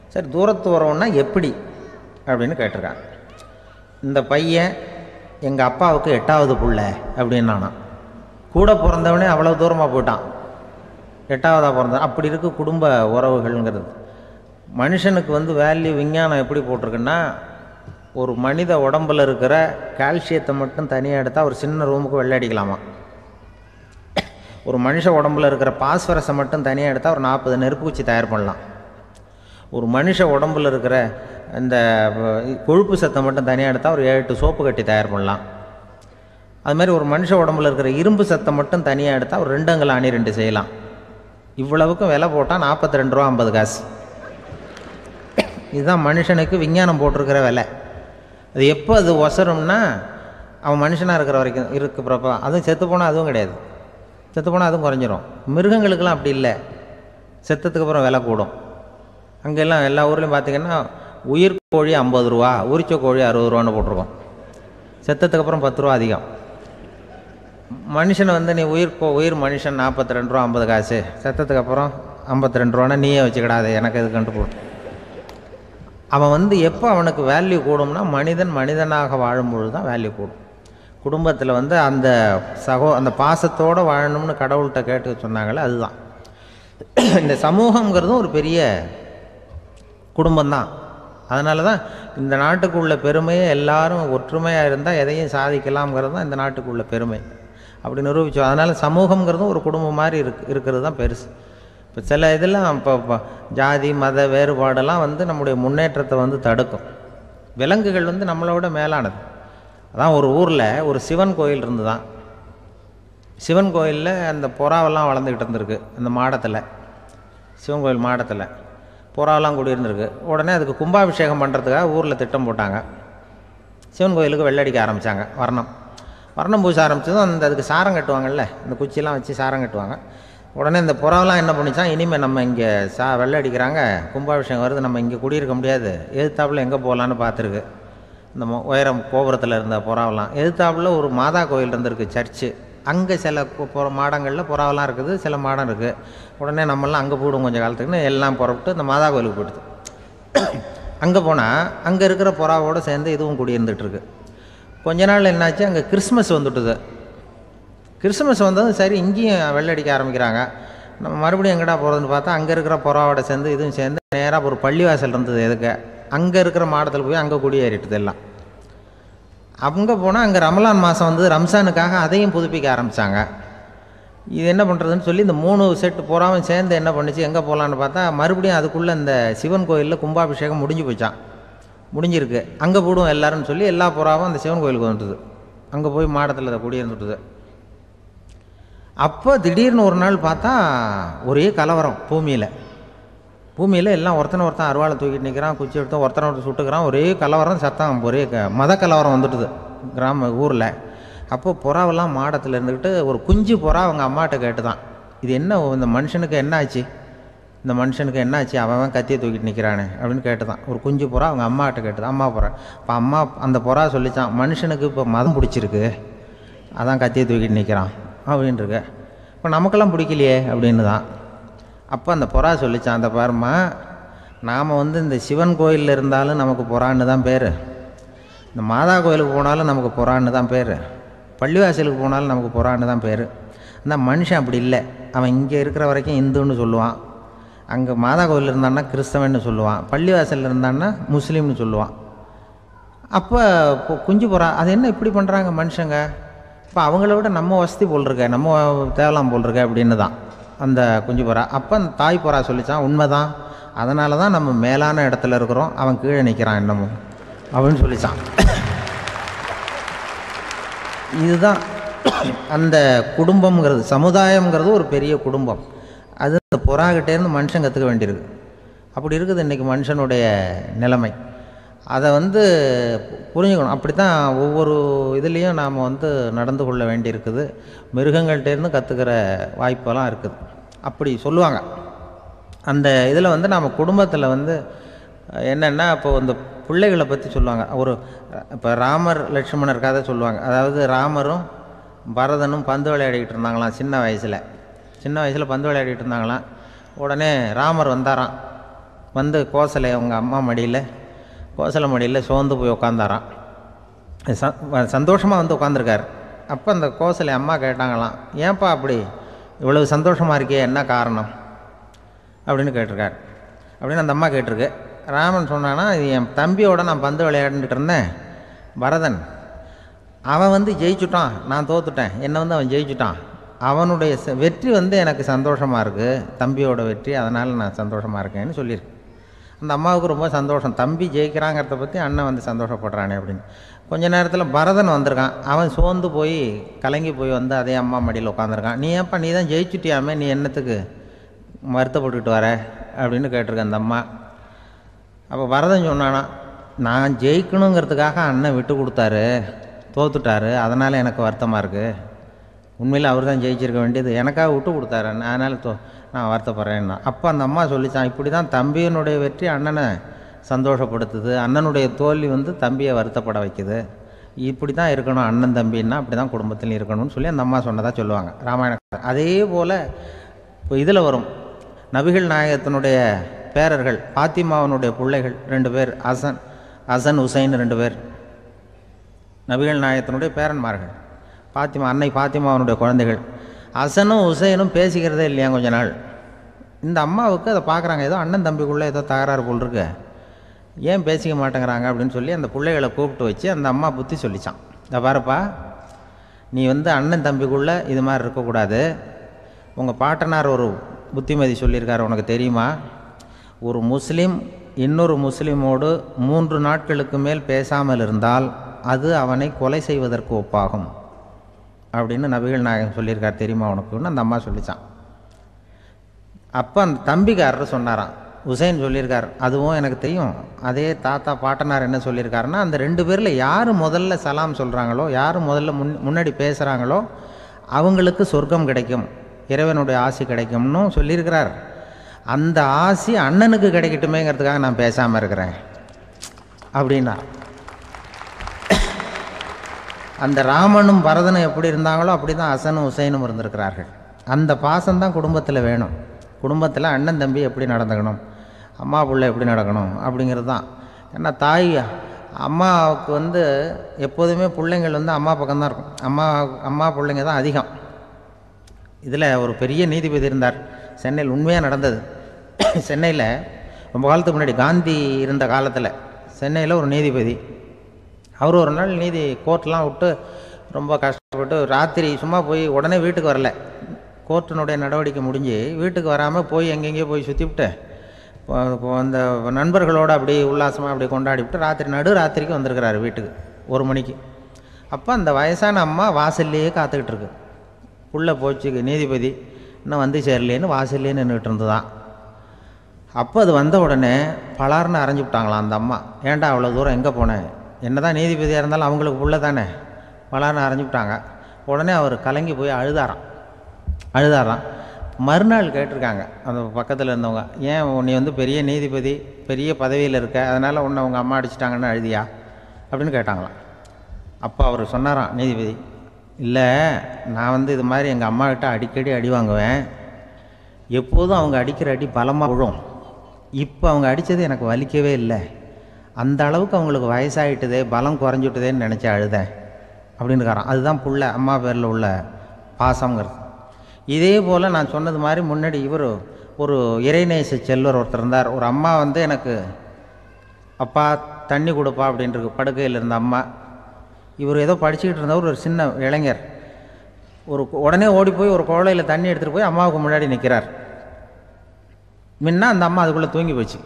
சரி தூரத்து உறவுன்னா எப்படி? அப்படின்னு கேட்டிருக்கான் இந்த பையன் எங்கள் அப்பாவுக்கு எட்டாவது புள்ள அப்படின்னானா கூட பிறந்தவனே அவ்வளோ தூரமாக போயிட்டான். எட்டாவதாக பிறந்த அப்படி இருக்க குடும்ப உறவுகள்ங்கிறது. மனுஷனுக்கு வந்து வேல்யூ விஞ்ஞானம் எப்படி போட்டிருக்குன்னா ஒரு மனித உடம்புல இருக்கிற கால்சியத்தை மட்டும் தனியாக எடுத்தால் ஒரு சின்ன ரூமுக்கு வெள்ளையடிக்கலாமா ஒரு மனுஷ உடம்புல இருக்கிற பாஸ்பரஸை மட்டும் தனியாக எடுத்தால் ஒரு நாற்பது நெருப்பு குச்சி தயார் பண்ணலாம். ஒரு மனுஷ உடம்புல இருக்கிற இந்த கொழுப்பு சத்தை மட்டும் தனியாக எடுத்தால் ஒரு ஏழு எட்டு சோப்பு கட்டி தயார் பண்ணலாம். அது மாதிரி ஒரு மனுஷ உடம்புல இருக்கிற இரும்பு சத்தை மட்டும் தனியாக எடுத்தால் ஒரு ரெண்டு அணி ரெண்டு செய்யலாம். இவ்வளவுக்கும் விலை போட்டால் நாற்பத்தி ரெண்டு ரூபா ஐம்பது காசு. இதுதான் மனுஷனுக்கு விஞ்ஞானம் போட்டிருக்கிற விலை. அது எப்போ அது ஒசரும்னா அவன் மனுஷனாக இருக்கிற வரைக்கும் இருக்கிறப்ப அதுவும் செத்து போனால் அதுவும் கிடையாது. செத்து போனால் அதுவும் குறைஞ்சிரும். மிருகங்களுக்கெல்லாம் அப்படி இல்லை. செத்ததுக்கு அப்புறம் விலை கூடும். அங்கெல்லாம் எல்லா ஊர்லேயும் பார்த்தீங்கன்னா உயிர் கோழி ஐம்பது ரூபா உரிச்ச கோழி அறுபது ரூபான்னு போட்டிருக்கோம். செத்ததுக்கு அப்புறம் பத்து ரூபா அதிகம். மனுஷனை வந்து நீ உயிர் கோ உயிர் மனுஷன் நாற்பத்தி ரெண்டு ரூபா ஐம்பது காசு. செத்ததுக்கு அப்புறம் ஐம்பத்தி ரெண்டு ரூபானா நீயே வச்சுக்கிடாது எனக்கு இது கண்டு போடும் அவன் வந்து எப்போ அவனுக்கு வேல்யூ கூடும்னா மனிதன் மனிதனாக வாழும்பொழுது தான் வேல்யூ கூடும். குடும்பத்தில் வந்து அந்த சகோ அந்த பாசத்தோடு வாழணும்னு கடவுள்கிட்ட கேட்டு சொன்னாங்களே அதுதான். இந்த சமூகங்கிறதும் ஒரு பெரிய குடும்பம்தான். அதனால தான் இந்த நாட்டுக்குள்ள பெருமையை எல்லாரும் ஒற்றுமையாக இருந்தால் எதையும் சாதிக்கலாம்ங்கிறது தான் இந்த நாட்டுக்குள்ள பெருமை. அப்படி நிரூபித்தோம் அதனால் சமூகங்கிறதும் ஒரு குடும்பம் மாதிரி இருக்கு இருக்கிறது தான் பெருசு. இப்போ சில இதெல்லாம் இப்போ இப்போ ஜாதி மத வேறுபாடெல்லாம் வந்து நம்முடைய முன்னேற்றத்தை வந்து தடுக்கும். விலங்குகள் வந்து நம்மளோட மேலானது. அதான் ஒரு ஊரில் ஒரு சிவன் கோயில் இருந்து தான் சிவன் கோயிலில் அந்த புறாவெல்லாம் வளர்ந்துக்கிட்டு இருந்திருக்கு அந்த மாடத்தில். சிவன் கோயில் மாடத்தில். புறாவெல்லாம் குடியிருந்திருக்கு. உடனே அதுக்கு கும்பாபிஷேகம் பண்ணுறதுக்காக ஊரில் திட்டம் போட்டாங்க. சிவன் கோயிலுக்கு வெள்ளடிக்க ஆரம்பித்தாங்க வர்ணம். வர்ணம் பூச ஆரம்பித்ததும் அந்த அதுக்கு சாரம் கட்டுவாங்கல்ல இந்த குச்சிலாம் வச்சு சாரம் கட்டுவாங்க. உடனே இந்த புறாவெலாம் என்ன பண்ணிச்சா இனிமேல் நம்ம இங்கே சா வெள்ளை அடிக்கிறாங்க கும்பாபிஷேகம் வருது நம்ம இங்கே குடியிருக்க முடியாது. எதிர்த்தாப்புல எங்கே போகலான்னு பார்த்துருக்கு. இந்த உயரம் கோபுரத்தில் இருந்த புறாவெல்லாம். எதிர்த்தாப்புல ஒரு மாதா கோயில் இருந்திருக்கு சர்ச்சு. அங்கே சில புற மாடங்களில் புறாவெல்லாம் இருக்குது சில மாடம் இருக்குது உடனே நம்மளாம் அங்கே போடும் கொஞ்சம் காலத்துக்குன்னு எல்லாம் புறப்பட்டு இந்த மாதா கோயிலுக்கு போயிடுது. *coughs* அங்கே போனால் அங்கே இருக்கிற புறாவோடு சேர்ந்து இதுவும் குடியிருந்துட்டுருக்கு. கொஞ்ச நாள் என்னாச்சு அங்கே கிறிஸ்மஸ் வந்துட்டுது. கிறிஸ்மஸ் வந்ததும் சரி இங்கேயும் வெள்ளடிக்க ஆரம்பிக்கிறாங்க. நம்ம மறுபடியும் எங்கடா போகிறதுன்னு பார்த்தா அங்கே இருக்கிற புறாவோட சேர்ந்து இதுவும் சேர்ந்து நேராக ஒரு பள்ளிவாசல் இருந்தது எதுக்கு. அங்கே இருக்கிற மாடத்தில் போய் அங்கே குடியேறிட்டுது எல்லாம். அங்கே போனால் அங்கே ரமலான் மாதம் வந்து ரம்சானுக்காக அதையும் புதுப்பிக்க ஆரம்பித்தாங்க இது என்ன பண்ணுறதுன்னு சொல்லி இந்த மூணு செட்டு புறாவும் சேர்ந்து என்ன பண்ணுச்சு எங்கே போகலான்னு பார்த்தா மறுபடியும் அதுக்குள்ளே இந்த சிவன் கோயிலில் கும்பாபிஷேகம் முடிஞ்சு போச்சான் முடிஞ்சிருக்கு. அங்கே போடுவோம் எல்லாரும்னு சொல்லி எல்லா புறாவும் அந்த சிவன் கோயிலுக்கு வந்துட்டுது அங்கே போய் மாடத்தில் அதை குடியிருந்துட்டுது அப்போ திடீர்னு ஒரு நாள் பார்த்தா ஒரே கலவரம் பூமியில். பூமியில் எல்லாம் ஒருத்தனை ஒருத்தன் அருவாளை தூக்கிட்டு நிற்கிறான் குச்சி எடுத்து ஒருத்தனை ஒருத்தர் சுட்டுக்கிறான் ஒரே கலவரம் சத்தம் ஒரே மத கலவரம் வந்துட்டுது கிராம ஊரில். அப்போது புறாவெல்லாம் மாடத்தில் இருந்துக்கிட்டு ஒரு குஞ்சு புறா அவங்க அம்மாட்ட கேட்டு தான் இது என்ன இந்த மனுஷனுக்கு என்ன ஆச்சு? இந்த மனுஷனுக்கு என்ன ஆச்சு? அவன் அவன் கத்தியை தூக்கிட்டு நிற்கிறானே அப்படின்னு கேட்டு தான் ஒரு குஞ்சு புறா அவங்க அம்மாட்ட கேட்டுதான். அம்மா புறா. இப்போ அம்மா அந்த புறா சொல்லிச்சான் மனுஷனுக்கு இப்போ மதம் பிடிச்சிருக்கு. அதான் கத்தியை தூக்கிட்டு நிற்கிறான் அப்படின்ட்டுருக்கு இப்போ நமக்கெல்லாம் பிடிக்கலையே அப்படின்னு தான் அப்போ அந்த புறா சொல்லிச்சான் அந்த பாருமா நாம் வந்து இந்த சிவன் கோயிலில் இருந்தாலும் நமக்கு புறான்னு தான் பேர். இந்த மாதா கோயிலுக்கு போனாலும் நமக்கு புறான்னு தான் பேர். பள்ளிவாசலுக்கு போனாலும் நமக்கு புறான்னு தான் பேர். அந்த மனுஷன் அப்படி இல்லை. அவன் இங்கே இருக்கிற வரைக்கும் இந்துன்னு சொல்லுவான். அங்கே மாதா கோயில் இருந்தான்னா கிறிஸ்தவன்னு சொல்லுவான். பள்ளிவாசலில் இருந்தான்னா முஸ்லீம்னு சொல்லுவான். அப்போ இப்போ குஞ்சு புறா அது என்ன இப்படி பண்ணுறாங்க மனுஷங்க? இப்போ அவங்கள விட நம்ம வசதி போல் இருக்க நம்ம தேவலாம் போல் இருக்க அப்படின்னு தான் அந்த குஞ்சு புறா. அப்போ அந்த தாய் புறா சொல்லித்தான் உண்மைதான். அதனால தான் நம்ம மேலான இடத்துல இருக்கிறோம். அவன் கீழே நிற்கிறான் இன்னமும். அப்படின்னு சொல்லிச்சான். இதுதான் அந்த குடும்பம்ங்கிறது. சமுதாயம்ங்கிறது ஒரு பெரிய குடும்பம். அது அந்த புறாகிட்டேருந்து மனுஷன் கற்றுக்க வேண்டியிருக்கு. அப்படி இருக்குது இன்றைக்கி மனுஷனுடைய நிலைமை. அதை வந்து புரிஞ்சுக்கணும். அப்படி தான் ஒவ்வொரு இதுலேயும் நாம் வந்து நடந்து கொள்ள வேண்டியிருக்குது. மிருகங்கள்டேருந்து கற்றுக்கிற வாய்ப்பெல்லாம் இருக்குது. அப்படி சொல்லுவாங்க. அந்த இதில் வந்து நம்ம குடும்பத்தில் வந்து என்னென்னா இப்போ இந்த பிள்ளைகளை பற்றி சொல்லுவாங்க. ஒரு இப்போ ராமர் லட்சுமணர் கதை சொல்லுவாங்க. அதாவது ராமரும் பரதனும் பந்து விளையாடிக்கிட்டு இருந்தாங்களாம் சின்ன வயசில். சின்ன வயசில் பந்து விளையாடிக்கிட்டு இருந்தாங்களாம். உடனே ராமர் வந்தாராம். வந்து கோசலை அவங்க அம்மா மடியில் கோசலை மடியில் சோர்ந்து போய் உட்காந்தாராம் சந்தோஷமாக வந்து உட்காந்துருக்கார் அப்போ அந்த கோசலை அம்மா கேட்டாங்களாம் ஏன்பா அப்படி? இவ்வளவு சந்தோஷமாக இருக்கே என்ன காரணம்? அப்படின்னு கேட்டிருக்கார். அப்படின்னு அந்த அம்மா கேட்டிருக்கு. ராமன் சொன்னான்னா என் தம்பியோட நான் பந்து விளையாண்டுட்டு இருந்தேன் பரதன். அவன் வந்து ஜெயிச்சுட்டான் நான் தோத்துட்டேன். என்னை வந்து அவன் ஜெயிச்சுட்டான். அவனுடைய வெற்றி வந்து எனக்கு சந்தோஷமாக இருக்குது தம்பியோட வெற்றி அதனால் நான் சந்தோஷமாக இருக்கேன்னு சொல்லியிருக்கேன் அந்த அம்மாவுக்கு ரொம்ப சந்தோஷம். தம்பி ஜெயிக்கிறாங்கிறத பற்றி அண்ணன் வந்து சந்தோஷப்படுறானே அப்படின்னு. கொஞ்ச நேரத்தில் பரதன் வந்திருக்கான். அவன் சோர்ந்து போய் கலங்கி போய் வந்து அதே அம்மா மடியில் உட்காந்துருக்கான் நீ ஏப்பா நீ தான் ஜெயிச்சுட்டியாமே? நீ என்னத்துக்கு வருத்தப்பட்டுக்கிட்டு வர? அப்படின்னு கேட்டிருக்கேன் அந்த அம்மா. அப்போ பரதன் சொன்னானா நான் ஜெயிக்கணுங்கிறதுக்காக அண்ணன் விட்டு கொடுத்தாரு. தோத்துட்டாரு. அதனால் எனக்கு வருத்தமாக இருக்குது உண்மையில் அவர் தான் ஜெயிச்சிருக்க வேண்டியது. எனக்காக விட்டு கொடுத்தாரு அதனால் தோ நான் வருத்தப்படுறேன்னா. அப்போ அந்த அம்மா சொல்லித்தான் இப்படி தான் தம்பியினுடைய வெற்றி அண்ணனை சந்தோஷப்படுத்துது. அண்ணனுடைய தோல்வி வந்து தம்பியை வருத்தப்பட வைக்குது. இப்படி தான் இருக்கணும் அண்ணன் தம்பின்னா அப்படி தான் குடும்பத்தில் இருக்கணும்னு சொல்லி அந்த அம்மா சொன்னதாக சொல்லுவாங்க. ராமாயண அதே போல் இப்போ இதில் வரும். நபிகள் நாயகத்தினுடைய பேரர்கள் பாத்திமாவனுடைய பிள்ளைகள் ரெண்டு பேர் அசன் அசன் உசைன் ரெண்டு பேர். நபிகள் நாயகத்தினுடைய பேரன்மார்கள். பாத்திமா அன்னை பாத்திமாவனுடைய குழந்தைகள். அசனும் உசைனும் பேசிக்கிறதே இல்லையா கொஞ்ச நாள்? இந்த அம்மாவுக்கு அதை பார்க்குறாங்க. ஏதோ அண்ணன் தம்பிக்குள்ளே ஏதோ தகராறு போல் இருக்கு. ஏன் பேசிக்க மாட்டேங்கிறாங்க அப்படின்னு சொல்லி அந்த பிள்ளைகளை கூப்பிட்டு வச்சு அந்த அம்மா புத்தி சொல்லிச்சான். இந்த பாருப்பா நீ வந்து அண்ணன் தம்பிக்குள்ளே இது மாதிரி இருக்கக்கூடாது. உங்கள் பாட்டனார் ஒரு புத்திமதி சொல்லியிருக்காரு உனக்கு தெரியுமா? ஒரு முஸ்லீம் இன்னொரு முஸ்லீமோடு மூன்று நாட்களுக்கு மேல் பேசாமல் இருந்தால் அது அவனை கொலை செய்வதற்கு ஒப்பாகும். அப்படின்னு நபிகள் நாயகம் சொல்லியிருக்கார் தெரியுமா உனக்குன்னு அந்த அம்மா சொல்லிச்சான். அப்போ அந்த தம்பிக்காரர் சொன்னாராம். உசைன் சொல்லியிருக்கார். அதுவும் எனக்கு தெரியும். அதே தாத்தா பாட்டனார் என்ன சொல்லியிருக்காருன்னா அந்த ரெண்டு பேரில் யார் முதல்ல சலாம் சொல்கிறாங்களோ யார் முதல்ல முன் முன்னாடி பேசுகிறாங்களோ அவங்களுக்கு சொர்க்கம் கிடைக்கும். இறைவனுடைய ஆசி கிடைக்கும்னு சொல்லியிருக்கிறார். அந்த ஆசி அண்ணனுக்கு கிடைக்கட்டுமேங்கிறதுக்காக நான் பேசாமல் இருக்கிறேன். அப்படின்னா அந்த ராமனும் பரதனும் எப்படி இருந்தாங்களோ அப்படி தான் அசனும் உசைனும் இருந்திருக்கிறார்கள். அந்த பாசம்தான் குடும்பத்தில் வேணும். குடும்பத்தில் அண்ணன் தம்பி எப்படி நடந்துக்கணும்? அம்மா பிள்ளை எப்படி நடக்கணும்? அப்படிங்கிறது தான். ஏன்னா தாய் அம்மாவுக்கு வந்து எப்போதுமே பிள்ளைங்கள் வந்து அம்மா பக்கம்தான் இருக்கும். அம்மா அம்மா பிள்ளைங்க தான் அதிகம். இதில் ஒரு பெரிய நீதிபதி இருந்தார். சென்னையில் உண்மையாக நடந்தது. *coughs* சென்னையில் ரொம்ப காலத்துக்கு முன்னாடி காந்தி இருந்த காலத்தில் சென்னையில் ஒரு நீதிபதி. அவர் ஒரு நாள் நீதி கோர்ட்லாம் விட்டு ரொம்ப கஷ்டப்பட்டு ராத்திரி சும்மா போய் உடனே வீட்டுக்கு வரல. கோர்ட்டினுடைய நடவடிக்கை முடிஞ்சு வீட்டுக்கு வராமல் போய் எங்கெங்கேயோ போய் சுற்றிவிட்டு அந்த நண்பர்களோடு அப்படி உல்லாசமாக அப்படி கொண்டாடி விட்டு ராத்திரி நடு ராத்திரிக்கு வந்திருக்கிறாரு வீட்டுக்கு ஒரு மணிக்கு. அப்போ அந்த வயசான அம்மா வாசல்லையே காத்துக்கிட்டு இருக்கு. உள்ளே போச்சு நீதிபதி இன்னும் வந்து சேரலேன்னு வாசல்லே நின்றுட்டு இருந்துதான். அப்போ அது வந்த உடனே பலார்னு அரைஞ்சு விட்டாங்களாம் அந்த அம்மா. ஏன்டா அவ்வளோ தூரம் எங்கே போனேன் என்ன தான் நீதிபதியாக இருந்தாலும் அவங்களுக்கு புள்ள தானே? பலார்னு அரைஞ்சு விட்டாங்க. உடனே அவர் கலங்கி போய் அழுதாராம். அழுதாராம். மறுநாள் கேட்டிருக்காங்க அந்த பக்கத்தில் இருந்தவங்க ஏன் உன்னை வந்து பெரிய நீதிபதி பெரிய பதவியில் இருக்க அதனால் உன்னை உங்கள் அம்மா அடிச்சிட்டாங்கன்னு அழுதியா? அப்படின்னு கேட்டாங்களாம். அப்போ அவர் சொன்னாராம் நீதிபதி இல்லை நான் வந்து இது மாதிரி எங்கள் அம்மாக்கிட்ட அடிக்கடி அடி வாங்குவேன். எப்போதும் அவங்க அடிக்கிற அடி பலமாக விழும். இப்போ அவங்க அடித்தது எனக்கு வலிக்கவே இல்லை. அந்த அளவுக்கு அவங்களுக்கு வயசாகிட்டதே பலம் குறைஞ்சிட்டதேன்னு நினச்சி அழுதேன். அப்படின்னுக்காரான் அதுதான் புள்ள அம்மா பேரில் உள்ள பாசங்கிறது இதே போல் நான் சொன்னது மாதிரி முன்னாடி இவர் ஒரு இறைநேச செல்வர் ஒருத்தர் இருந்தார். ஒரு அம்மா வந்து எனக்கு அப்பா தண்ணி கொடுப்பா அப்படின்ட்டு படுக்கையில் இருந்த அம்மா. இவர் ஏதோ படிச்சுக்கிட்டு இருந்தவர் ஒரு சின்ன இளைஞர். ஒரு உடனே ஓடி போய் ஒரு குழலையில் தண்ணி எடுத்துகிட்டு போய் அம்மாவுக்கு முன்னாடி நிற்கிறார் முன்ன அந்த அம்மா அதுக்குள்ளே தூங்கி போச்சு.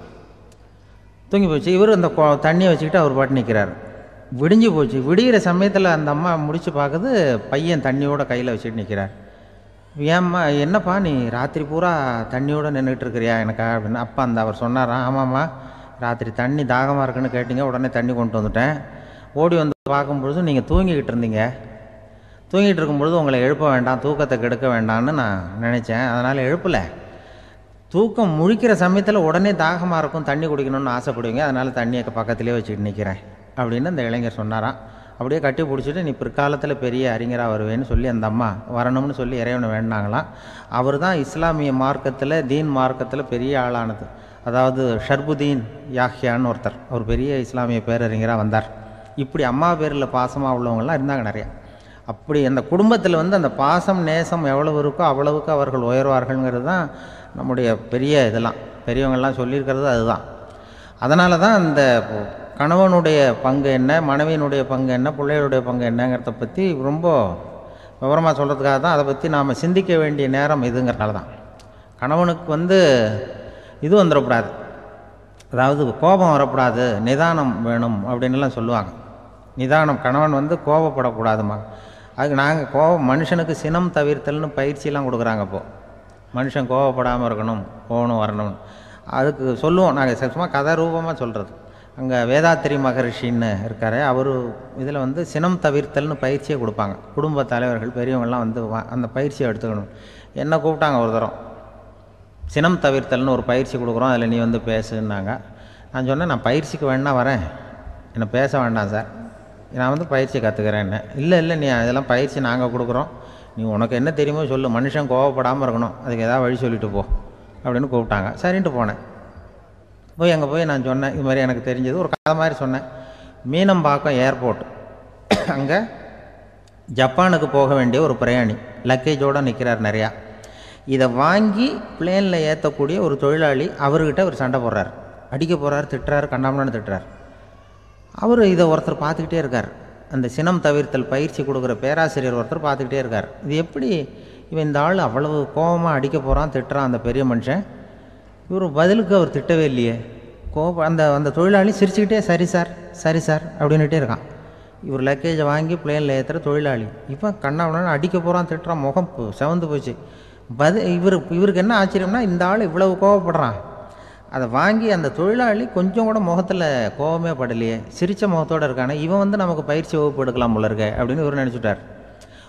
தூங்கி போச்சு. இவர் அந்த கொ தண்ணியை வச்சுக்கிட்டு அவர் பாட்டு நிற்கிறார் விடிஞ்சு போச்சு. விடிகிற சமயத்தில் அந்த அம்மா முடித்து பார்க்குது பையன் தண்ணியோட கையில் வச்சுட்டு நிற்கிறார் ஏம்மா என்னப்பா நீ ராத்திரி பூரா தண்ணியோடு நின்றுட்டு இருக்கிறியா எனக்கா அப்படின்னு அப்பா அந்த அவர் சொன்னாராம் ஆமாம்மா ராத்திரி தண்ணி தாகமாக இருக்குன்னு கேட்டிங்க உடனே தண்ணி கொண்டு வந்துட்டேன். ஓடி வந்து பார்க்கும்பொழுது நீங்கள் தூங்கிக்கிட்டு இருந்தீங்க. தூங்கிட்டு இருக்கும்பொழுது உங்களை எழுப்ப வேண்டாம் தூக்கத்தை கெடுக்க வேண்டாம்னு நான் நினச்சேன். அதனால் எழுப்பலை. தூக்கம் முழிக்கிற சமயத்தில் உடனே தாகமாக இருக்கும் தண்ணி குடிக்கணும்னு ஆசைப்படுவீங்க அதனால் தண்ணியை பக்கத்துலேயே வச்சுட்டு நிற்கிறேன் அப்படின்னு அந்த இளைஞர் சொன்னாராம். அப்படியே கட்டி பிடிச்சிட்டு நீ பிற்காலத்தில் பெரிய அறிஞராக வருவேன்னு சொல்லி அந்த அம்மா வரணும்னு சொல்லி இறைவனை வேண்டாங்களாம் அவர் தான் இஸ்லாமிய மார்க்கத்தில் தீன் மார்க்கத்தில் பெரிய ஆளானது. அதாவது ஷர்புதீன் யாஹ்யான்னு ஒருத்தர். அவர் பெரிய இஸ்லாமிய பேரறிஞராக வந்தார். இப்படி அம்மா பேரில் பாசமாக உள்ளவங்கள்லாம் இருந்தாங்க நிறையா. அப்படி அந்த குடும்பத்தில் வந்து அந்த பாசம் நேசம் எவ்வளவு இருக்கோ அவ்வளவுக்கு அவர்கள் உயர்வார்கள்ங்கிறது தான் நம்முடைய பெரிய இதெல்லாம். பெரியவங்கள்லாம் சொல்லியிருக்கிறது அதுதான். அதனால தான் அந்த கணவனுடைய பங்கு என்ன மனைவியினுடைய பங்கு என்ன பிள்ளைகளுடைய பங்கு என்னங்கிறத பற்றி ரொம்ப விவரமாக சொல்கிறதுக்காக தான் அதை பற்றி நாம் சிந்திக்க வேண்டிய நேரம் இதுங்கிறனால தான். கணவனுக்கு வந்து இது வந்துடக்கூடாது. அதாவது கோபம் வரக்கூடாது நிதானம் வேணும் அப்படின்னுலாம் சொல்லுவாங்க. நிதானம் கணவன் வந்து கோபப்படக்கூடாதுமா அதுக்கு நாங்கள் கோபம் மனுஷனுக்கு சினம் தவிர்த்தல்னு பயிற்சியெலாம் கொடுக்குறாங்க இப்போது மனுஷன் கோபப்படாமல் இருக்கணும் போகணும் வரணும். அதுக்கு சொல்லுவோம் நாங்கள் சும்மா கதை ரூபமாக சொல்கிறது அங்கே வேதாத்திரி மகரிஷின்னு இருக்கார். அவர் இதில் வந்து சினம் தவிர்த்தல்னு பயிற்சியை கொடுப்பாங்க. குடும்ப தலைவர்கள் பெரியவங்கள்லாம் வந்து வா- அந்த பயிற்சியை எடுத்துக்கணும். என்ன கூப்பிட்டாங்க ஒரு தரம்? சினம் தவிர்த்தல்னு ஒரு பயிற்சி கொடுக்குறோம் அதில் நீ வந்து பேசுன்னாங்க. நான் சொன்னேன் நான் பயிற்சிக்கு வேணா வரேன். என்னை பேச வேண்டாம் சார். நான் வந்து பயிற்சி கற்றுக்கிறேன்னு இல்லை இல்லை நீ அதெல்லாம் பயிற்சி நாங்கள் கொடுக்குறோம். நீ உனக்கு என்ன தெரியுமோ சொல்லு. மனுஷன் கோவப்படாமல் இருக்கணும். அதுக்கு ஏதாவது வழி சொல்லிட்டு போ. அப்படின்னு கூப்பிட்டாங்க. சரின்ட்டு போனேன். போய் அங்கே போய் நான் சொன்னேன் இது மாதிரி எனக்கு தெரிஞ்சது. ஒரு கதை மாதிரி சொன்னேன். மீனம்பாக்கம் ஏர்போர்ட். அங்கே ஜப்பானுக்கு போக வேண்டிய ஒரு பிரயாணி லக்கேஜோடு நிற்கிறார் நிறையா. இதை வாங்கி பிளேனில் ஏற்றக்கூடிய ஒரு தொழிலாளி அவர்கிட்ட ஒரு சண்டை போடுறார். அடிக்க போகிறார் திட்டுறாரு கண்டாமலான்னு திட்டுறார். அவர் இதை ஒருத்தர் பார்த்துக்கிட்டே இருக்கார். அந்த சினம் தவிர்த்தல் பயிற்சி கொடுக்குற பேராசிரியர் ஒருத்தர் பார்த்துக்கிட்டே இருக்கார். இது எப்படி இவன் இந்த ஆள் அவ்வளவு கோபமாக அடிக்க போகிறான் திட்டுறான் அந்த பெரிய மனுஷன்? இவர் பதிலுக்கு அவர் திட்டவே இல்லையே. கோபம் அந்த அந்த தொழிலாளி சிரிச்சுக்கிட்டே சரி சார் சரி சார் அப்படின்னுட்டே இருக்கான். இவர் லக்கேஜை வாங்கி பிளேனில் ஏற்றுற தொழிலாளி. இவன் கண்ணாவனு அடிக்க போகிறான் திட்டுறான் முகம் செவந்து போச்சு. பதில் இவர் இவருக்கு என்ன ஆச்சரியம்னா இந்த ஆள் இவ்வளவு கோவப்படுறான். அதை வாங்கி அந்த தொழிலாளி கொஞ்சம் கூட முகத்தில் கோவமே படலையே. சிரித்த முகத்தோடு இருக்கானே. இவன் வந்து நமக்கு பயிற்சி வகுப்பு எடுக்கலாம் போல இருக்க அப்படின்னு இவர் நினச்சிட்டார்.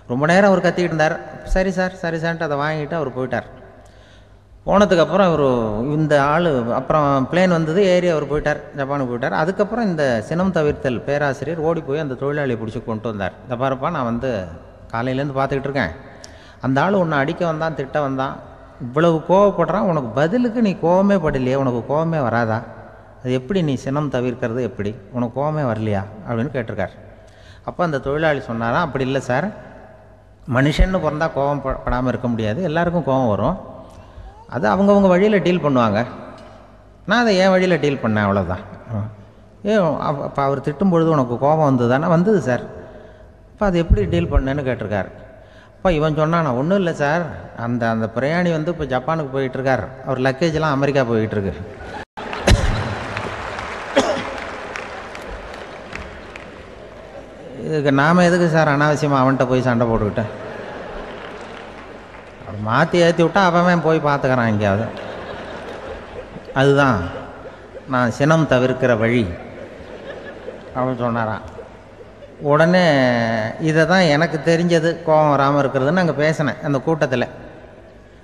ரொம்ப நேரம் அவர் கத்திக்கிட்டு இருந்தார். சரி சார் சரி சார்ன்ட்டு அதை வாங்கிட்டு அவர் போயிட்டார். போனதுக்கப்புறம் இவர் இந்த ஆள் அப்புறம் பிளேன் வந்தது ஏறி அவர் போயிட்டார் ஜப்பானுக்கு போயிட்டார். அதுக்கப்புறம் இந்த சினம் தவிர்த்தல் பேராசிரியர் ஓடி போய் அந்த தொழிலாளியை பிடிச்சி கொண்டு வந்தார். இந்த பாருப்பா நான் வந்து காலையிலேருந்து பார்த்துக்கிட்டு இருக்கேன். அந்த ஆள் உன்னை அடிக்க வந்தான் திட்ட வந்தான். இவ்வளவு கோவப்படுறான் உனக்கு பதிலுக்கு நீ கோவமே படலையே உனக்கு கோவமே வராதா? அது எப்படி நீ சினம் தவிர்க்கிறது எப்படி? உனக்கு கோவமே வரலையா? அப்படின்னு கேட்டிருக்கார். அப்போ அந்த தொழிலாளி சொன்னாராம் அப்படி இல்லை சார். மனுஷன்னு பிறந்தா கோவம் படாமல் இருக்க முடியாது. எல்லாருக்கும் கோவம் வரும். அது அவங்கவுங்க வழியில் டீல் பண்ணுவாங்க. நான் அதை என் வழியில் டீல் பண்ணேன் அவ்வளோதான் ஏ அப்போ அவர் திட்டும் பொழுது உனக்கு கோபம் வந்ததுதானே? வந்தது சார். அப்போ அது எப்படி டீல் பண்ணேன்னு கேட்டிருக்காரு. அப்போ இவன் சொன்னான் ஒன்றும் இல்லை சார். அந்த அந்த பிரயாணி வந்து இப்போ ஜப்பானுக்கு போயிட்டுருக்கார். அவர் லக்கேஜ்லாம் அமெரிக்கா போயிட்டுருக்கு. இதுக்கு நாம் எதுக்கு சார் அனாவசியமாக அவன்கிட்ட போய் சண்டை போட்டுக்கிட்டேன்? அப்படி மாற்றி ஏற்றி விட்டா அவன் போய் பார்த்துக்கிறான் எங்கேயாவது. அதுதான். நான் சினம் தவிர்க்கிற வழி. அப்படின்னு சொன்னாரான் உடனே இதை தான் எனக்கு தெரிஞ்சது. கோபம் வராமல் இருக்கிறதுன்னு அங்கே பேசினேன் அந்த கூட்டத்தில்.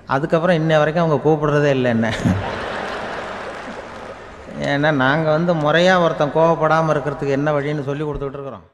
அதுக்கப்புறம் இன்ன வரைக்கும் அவங்க கூப்பிடுறதே இல்லை என்ன. ஏன்னா நாங்கள் வந்து முறையாக ஒருத்தன் கோவப்படாமல் இருக்கிறதுக்கு என்ன வழின்னு சொல்லி கொடுத்துட்ருக்குறோம்